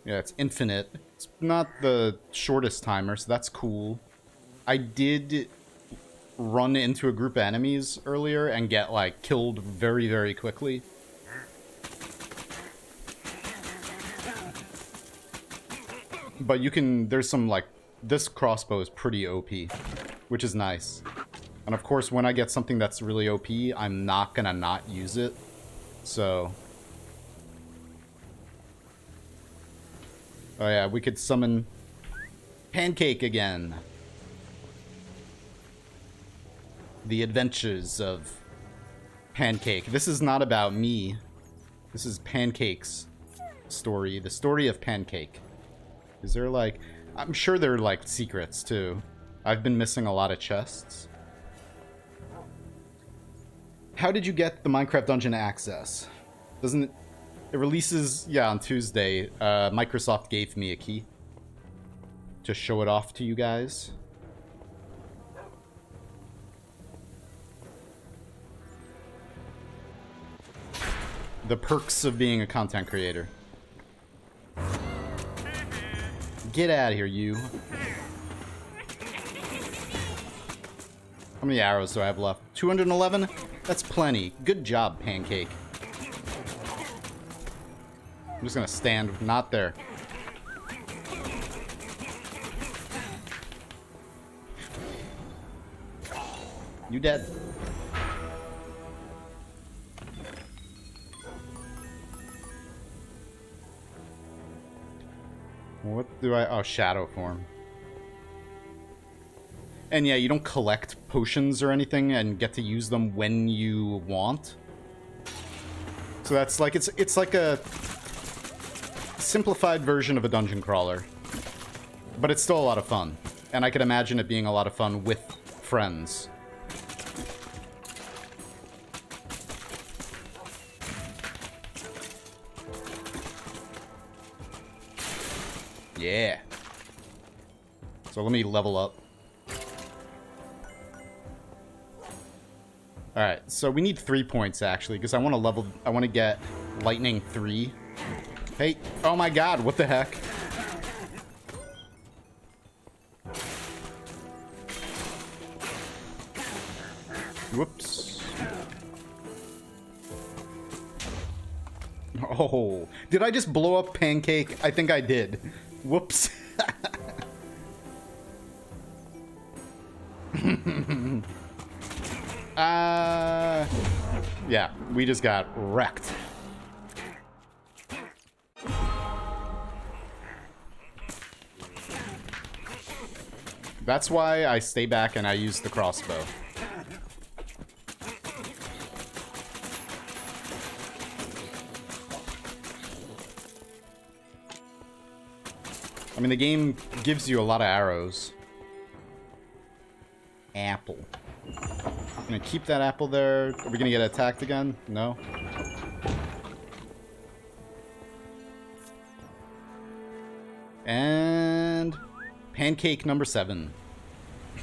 yeah, it's infinite. It's not the shortest timer, so that's cool. I did run into a group of enemies earlier and get, like, killed very, very quickly. But you can, there's some, like, this crossbow is pretty OP, which is nice. And of course, when I get something that's really OP, I'm not gonna not use it. So... Oh yeah, we could summon Pancake again. The Adventures of Pancake. This is not about me. This is Pancake's story. The story of Pancake. Is there like... I'm sure there are like secrets too. I've been missing a lot of chests. How did you get the Minecraft Dungeon access? Doesn't it... Releases, yeah, on Tuesday. Uh, Microsoft gave me a key. To show it off to you guys. The perks of being a content creator. Get out of here, you. How many arrows do I have left? 211? That's plenty. Good job, Pancake. I'm just gonna stand not there. You dead. What do I... Oh, shadow form. And yeah, you don't collect potions or anything and get to use them when you want. So that's like, it's, it's like a simplified version of a dungeon crawler. But it's still a lot of fun. And I can imagine it being a lot of fun with friends. Yeah. So let me level up. Alright, so we need three points, actually, because I want to level... I want to get Lightning 3. Hey, oh my god, what the heck? Whoops. Oh, did I just blow up Pancake? I think I did. Whoops. Uh, yeah, we just got wrecked. That's why I stay back and I use the crossbow. I mean, the game gives you a lot of arrows. Apple. I'm gonna keep that apple there. Are we gonna get attacked again? No? Pancake number seven.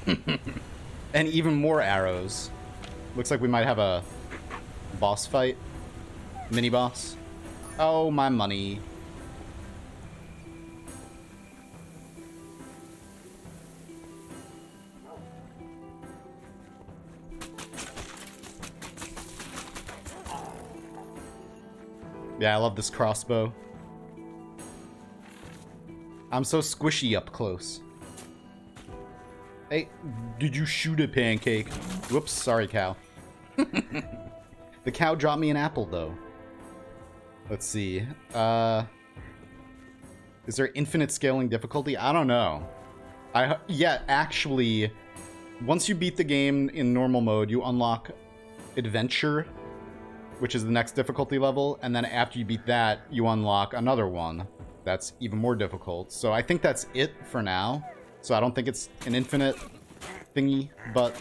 and even more arrows. Looks like we might have a boss fight. Mini-boss. Oh, my money. Yeah, I love this crossbow. I'm so squishy up close. Hey, did you shoot a pancake? Whoops, sorry, cow. the cow dropped me an apple, though. Let's see. Uh, is there infinite scaling difficulty? I don't know. I Yeah, actually, once you beat the game in normal mode, you unlock adventure which is the next difficulty level, and then after you beat that, you unlock another one that's even more difficult. So I think that's it for now. So I don't think it's an infinite thingy, but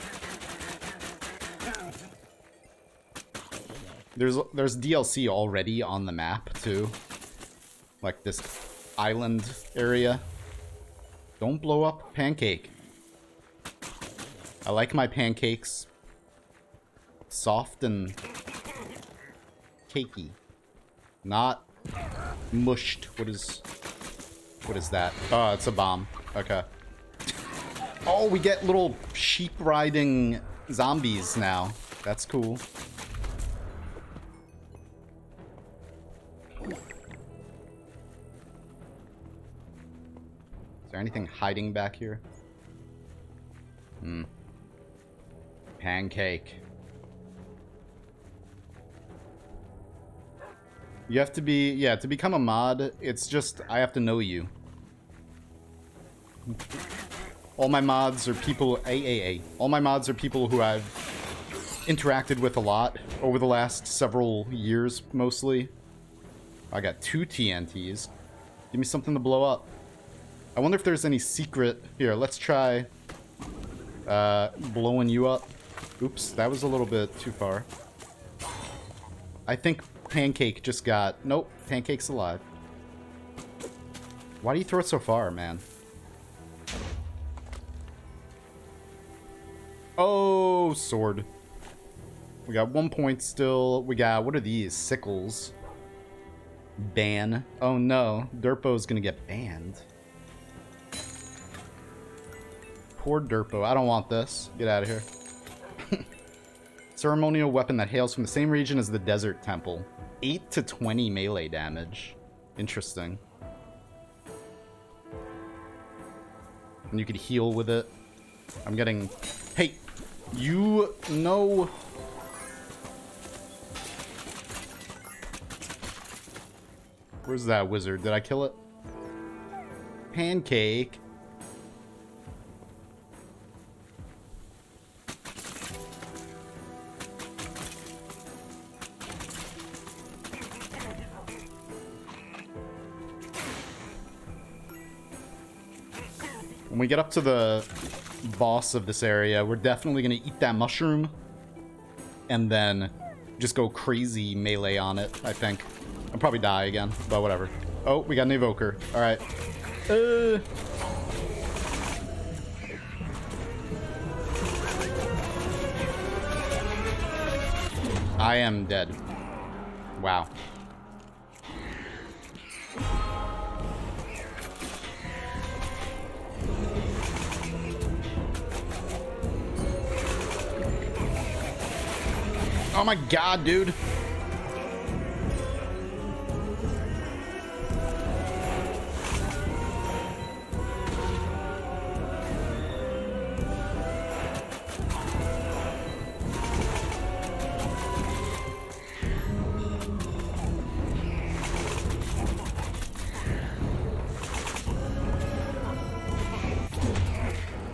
there's there's DLC already on the map too, like this island area. Don't blow up pancake. I like my pancakes soft and cakey. Not mushed. What is... What is that? Oh, it's a bomb. Okay. Oh, we get little sheep riding zombies now. That's cool. Is there anything hiding back here? Hmm. Pancake. You have to be, yeah, to become a mod, it's just, I have to know you. All my mods are people, AAA, all my mods are people who I've interacted with a lot over the last several years, mostly. I got two TNTs. Give me something to blow up. I wonder if there's any secret... Here, let's try uh, blowing you up. Oops, that was a little bit too far. I think Pancake just got... Nope, Pancake's alive. Why do you throw it so far, man? Oh, sword. We got one point still. We got, what are these? Sickles. Ban. Oh no, Derpo's gonna get banned. Poor Derpo. I don't want this. Get out of here. Ceremonial weapon that hails from the same region as the Desert Temple. 8 to 20 melee damage. Interesting. And you could heal with it. I'm getting... Hey! You know... Where's that wizard? Did I kill it? Pancake. When we get up to the boss of this area, we're definitely going to eat that mushroom. And then just go crazy melee on it, I think. I'll probably die again, but whatever. Oh, we got an evoker. Alright. Uh... I am dead. Wow. Oh my god, dude.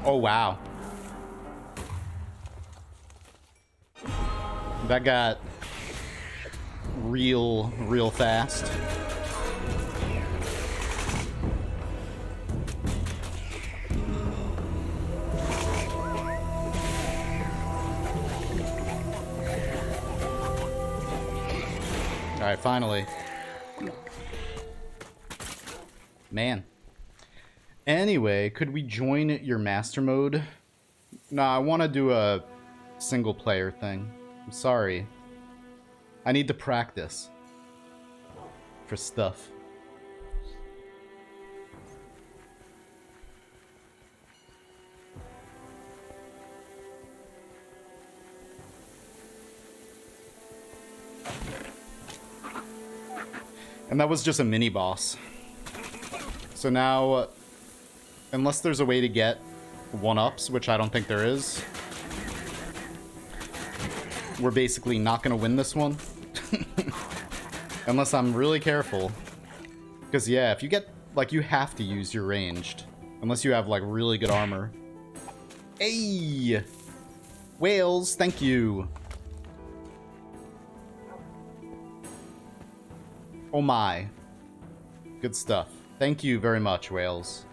Oh, wow. That got real, real fast. Alright, finally. Man. Anyway, could we join your master mode? Nah, I want to do a single player thing. I'm sorry. I need to practice. For stuff. And that was just a mini boss. So now, uh, unless there's a way to get one-ups, which I don't think there is, we're basically not going to win this one. unless I'm really careful. Because, yeah, if you get, like, you have to use your ranged. Unless you have, like, really good armor. Hey! Whales, thank you. Oh my. Good stuff. Thank you very much, Whales.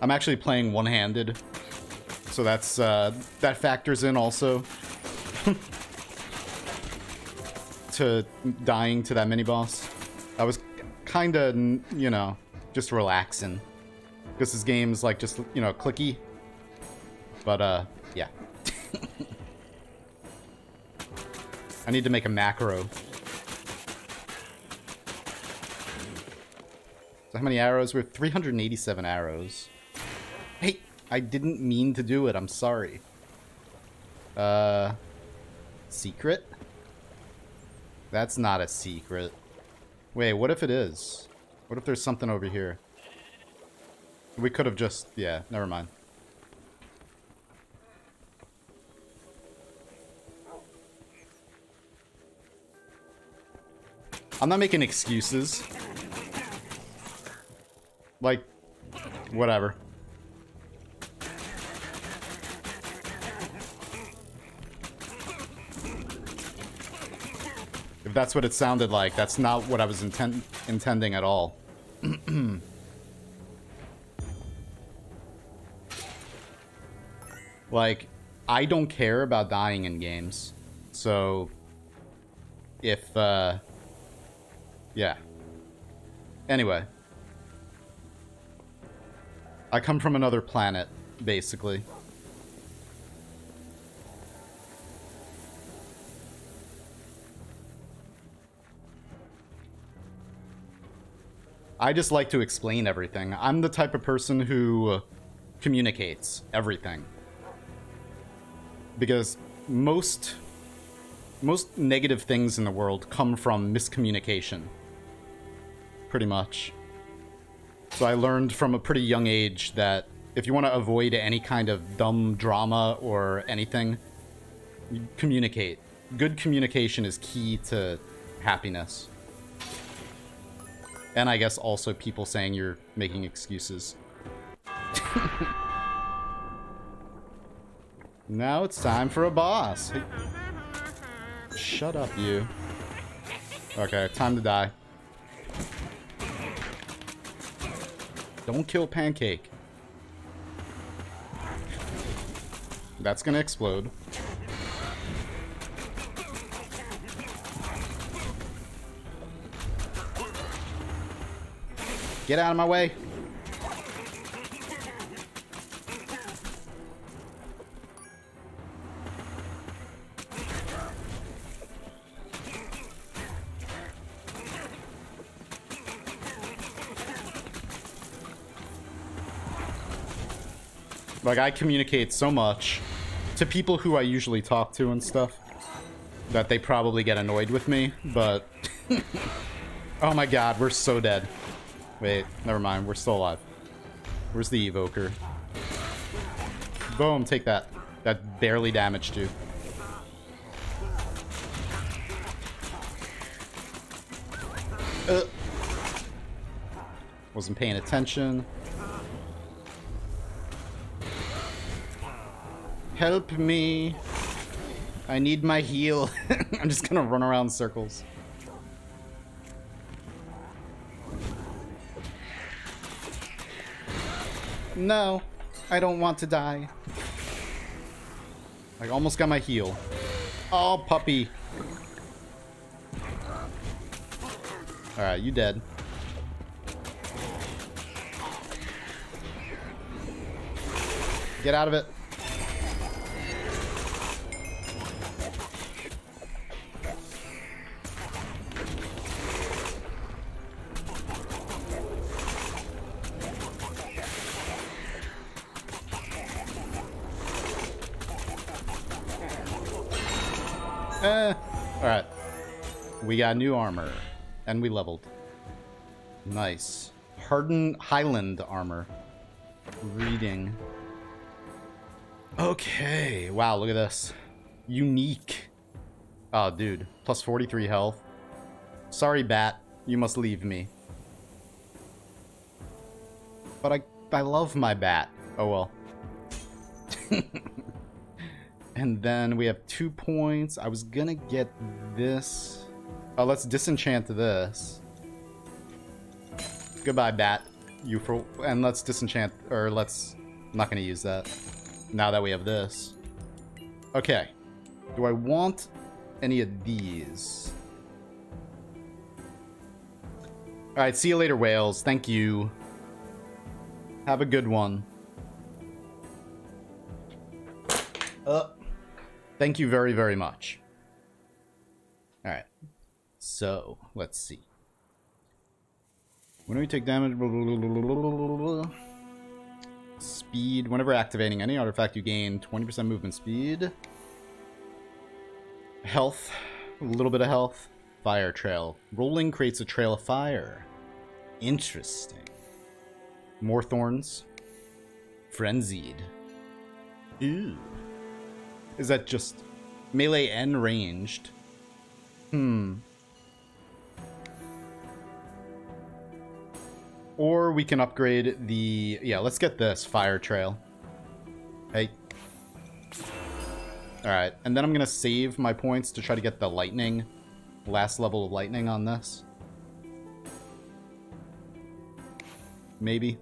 I'm actually playing one-handed, so that's uh, that factors in also to dying to that mini boss. I was kind of, you know, just relaxing because this game's like just you know clicky, but uh, yeah. I need to make a macro. So how many arrows? We're 387 arrows. I didn't mean to do it. I'm sorry. Uh, secret? That's not a secret. Wait, what if it is? What if there's something over here? We could have just... Yeah, never mind. I'm not making excuses. Like, whatever. That's what it sounded like, that's not what I was inten intending at all. like, I don't care about dying in games. So, if, uh... Yeah. Anyway. I come from another planet, basically. I just like to explain everything. I'm the type of person who communicates everything. Because most most negative things in the world come from miscommunication. Pretty much. So I learned from a pretty young age that if you want to avoid any kind of dumb drama or anything, communicate. Good communication is key to happiness. And I guess also people saying you're making excuses. now it's time for a boss. Shut up, you. Okay, time to die. Don't kill Pancake. That's gonna explode. Get out of my way. Like, I communicate so much to people who I usually talk to and stuff that they probably get annoyed with me, but... oh my god, we're so dead. Wait, never mind, we're still alive. Where's the evoker? Boom, take that. That barely damaged you. Uh. Wasn't paying attention. Help me. I need my heal. I'm just gonna run around circles. No, I don't want to die. I almost got my heal. Oh, puppy. Alright, you dead. Get out of it. We got new armor. And we leveled. Nice. Hardened Highland armor. Reading. Okay. Wow, look at this. Unique. Oh, dude. Plus 43 health. Sorry, Bat. You must leave me. But I, I love my bat. Oh, well. and then we have two points. I was gonna get this. Oh, let's disenchant this. Goodbye, bat. You for and let's disenchant or let's. I'm not gonna use that. Now that we have this. Okay. Do I want any of these? Alright, see you later, whales. Thank you. Have a good one. Uh, thank you very, very much. So, let's see. When we take damage... Speed. Whenever activating any artifact, you gain 20% movement speed. Health. A little bit of health. Fire trail. Rolling creates a trail of fire. Interesting. More thorns. Frenzied. Is that just melee and ranged? Hmm. Or we can upgrade the... Yeah, let's get this fire trail. Hey. Alright, and then I'm going to save my points to try to get the lightning. Last level of lightning on this. Maybe.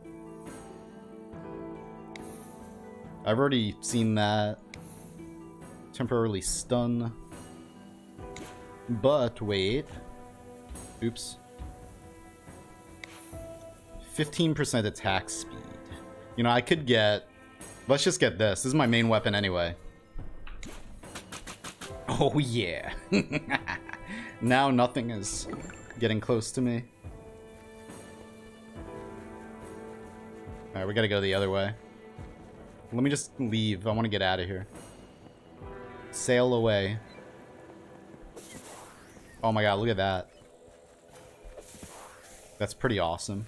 I've already seen that. Temporarily stun. But, wait. Oops. 15% attack speed. You know, I could get... Let's just get this. This is my main weapon anyway. Oh, yeah. now nothing is getting close to me. Alright, we gotta go the other way. Let me just leave. I want to get out of here. Sail away. Oh my god, look at that. That's pretty awesome.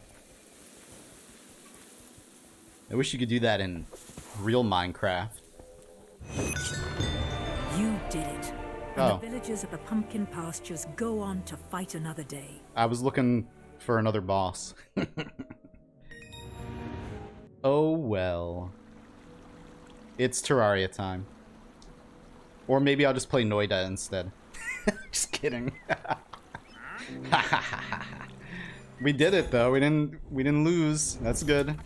I wish you could do that in real Minecraft. You did it. And Oh. the villagers of the pumpkin pastures go on to fight another day. I was looking for another boss. oh well. It's Terraria time. Or maybe I'll just play Noita instead. just kidding. we did it though. We didn't we didn't lose. That's good.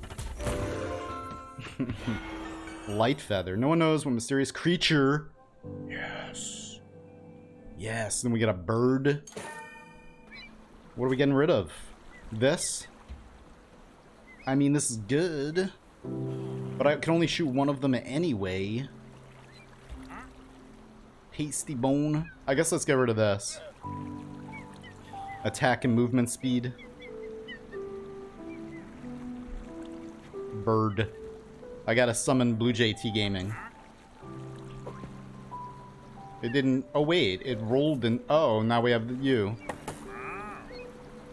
Light feather. No one knows what mysterious creature. Yes. Yes. Then we get a bird. What are we getting rid of? This? I mean, this is good. But I can only shoot one of them anyway. Hasty bone. I guess let's get rid of this. Attack and movement speed. Bird. I gotta summon Blue JT Gaming. It didn't... Oh, wait. It rolled in... Oh, now we have you.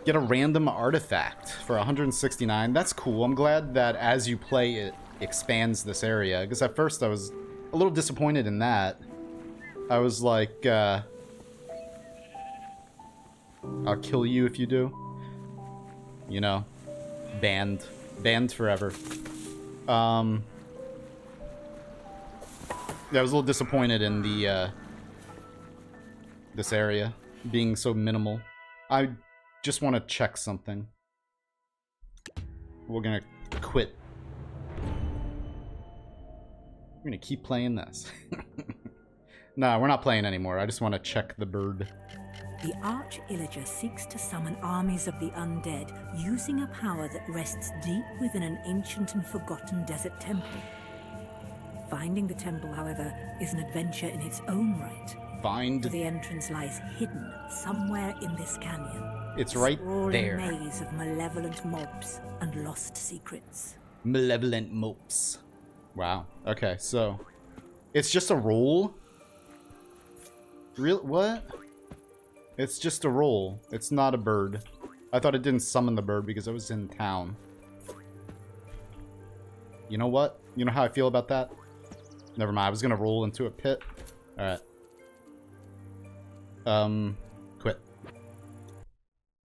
Get a random artifact for 169. That's cool. I'm glad that as you play, it expands this area. Because at first I was a little disappointed in that. I was like, uh... I'll kill you if you do. You know? banned. Banned forever. Um, yeah, I was a little disappointed in the, uh, this area being so minimal. I just want to check something. We're gonna quit. We're gonna keep playing this. nah, we're not playing anymore. I just want to check the bird. The Arch Illager seeks to summon armies of the undead using a power that rests deep within an ancient and forgotten desert temple. Finding the temple, however, is an adventure in its own right. Find. The entrance lies hidden somewhere in this canyon. It's right there. maze of malevolent mobs and lost secrets. Malevolent mobs. Wow. Okay, so it's just a roll. Real what? It's just a roll. It's not a bird. I thought it didn't summon the bird because I was in town. You know what? You know how I feel about that? Never mind. I was gonna roll into a pit. All right. Um,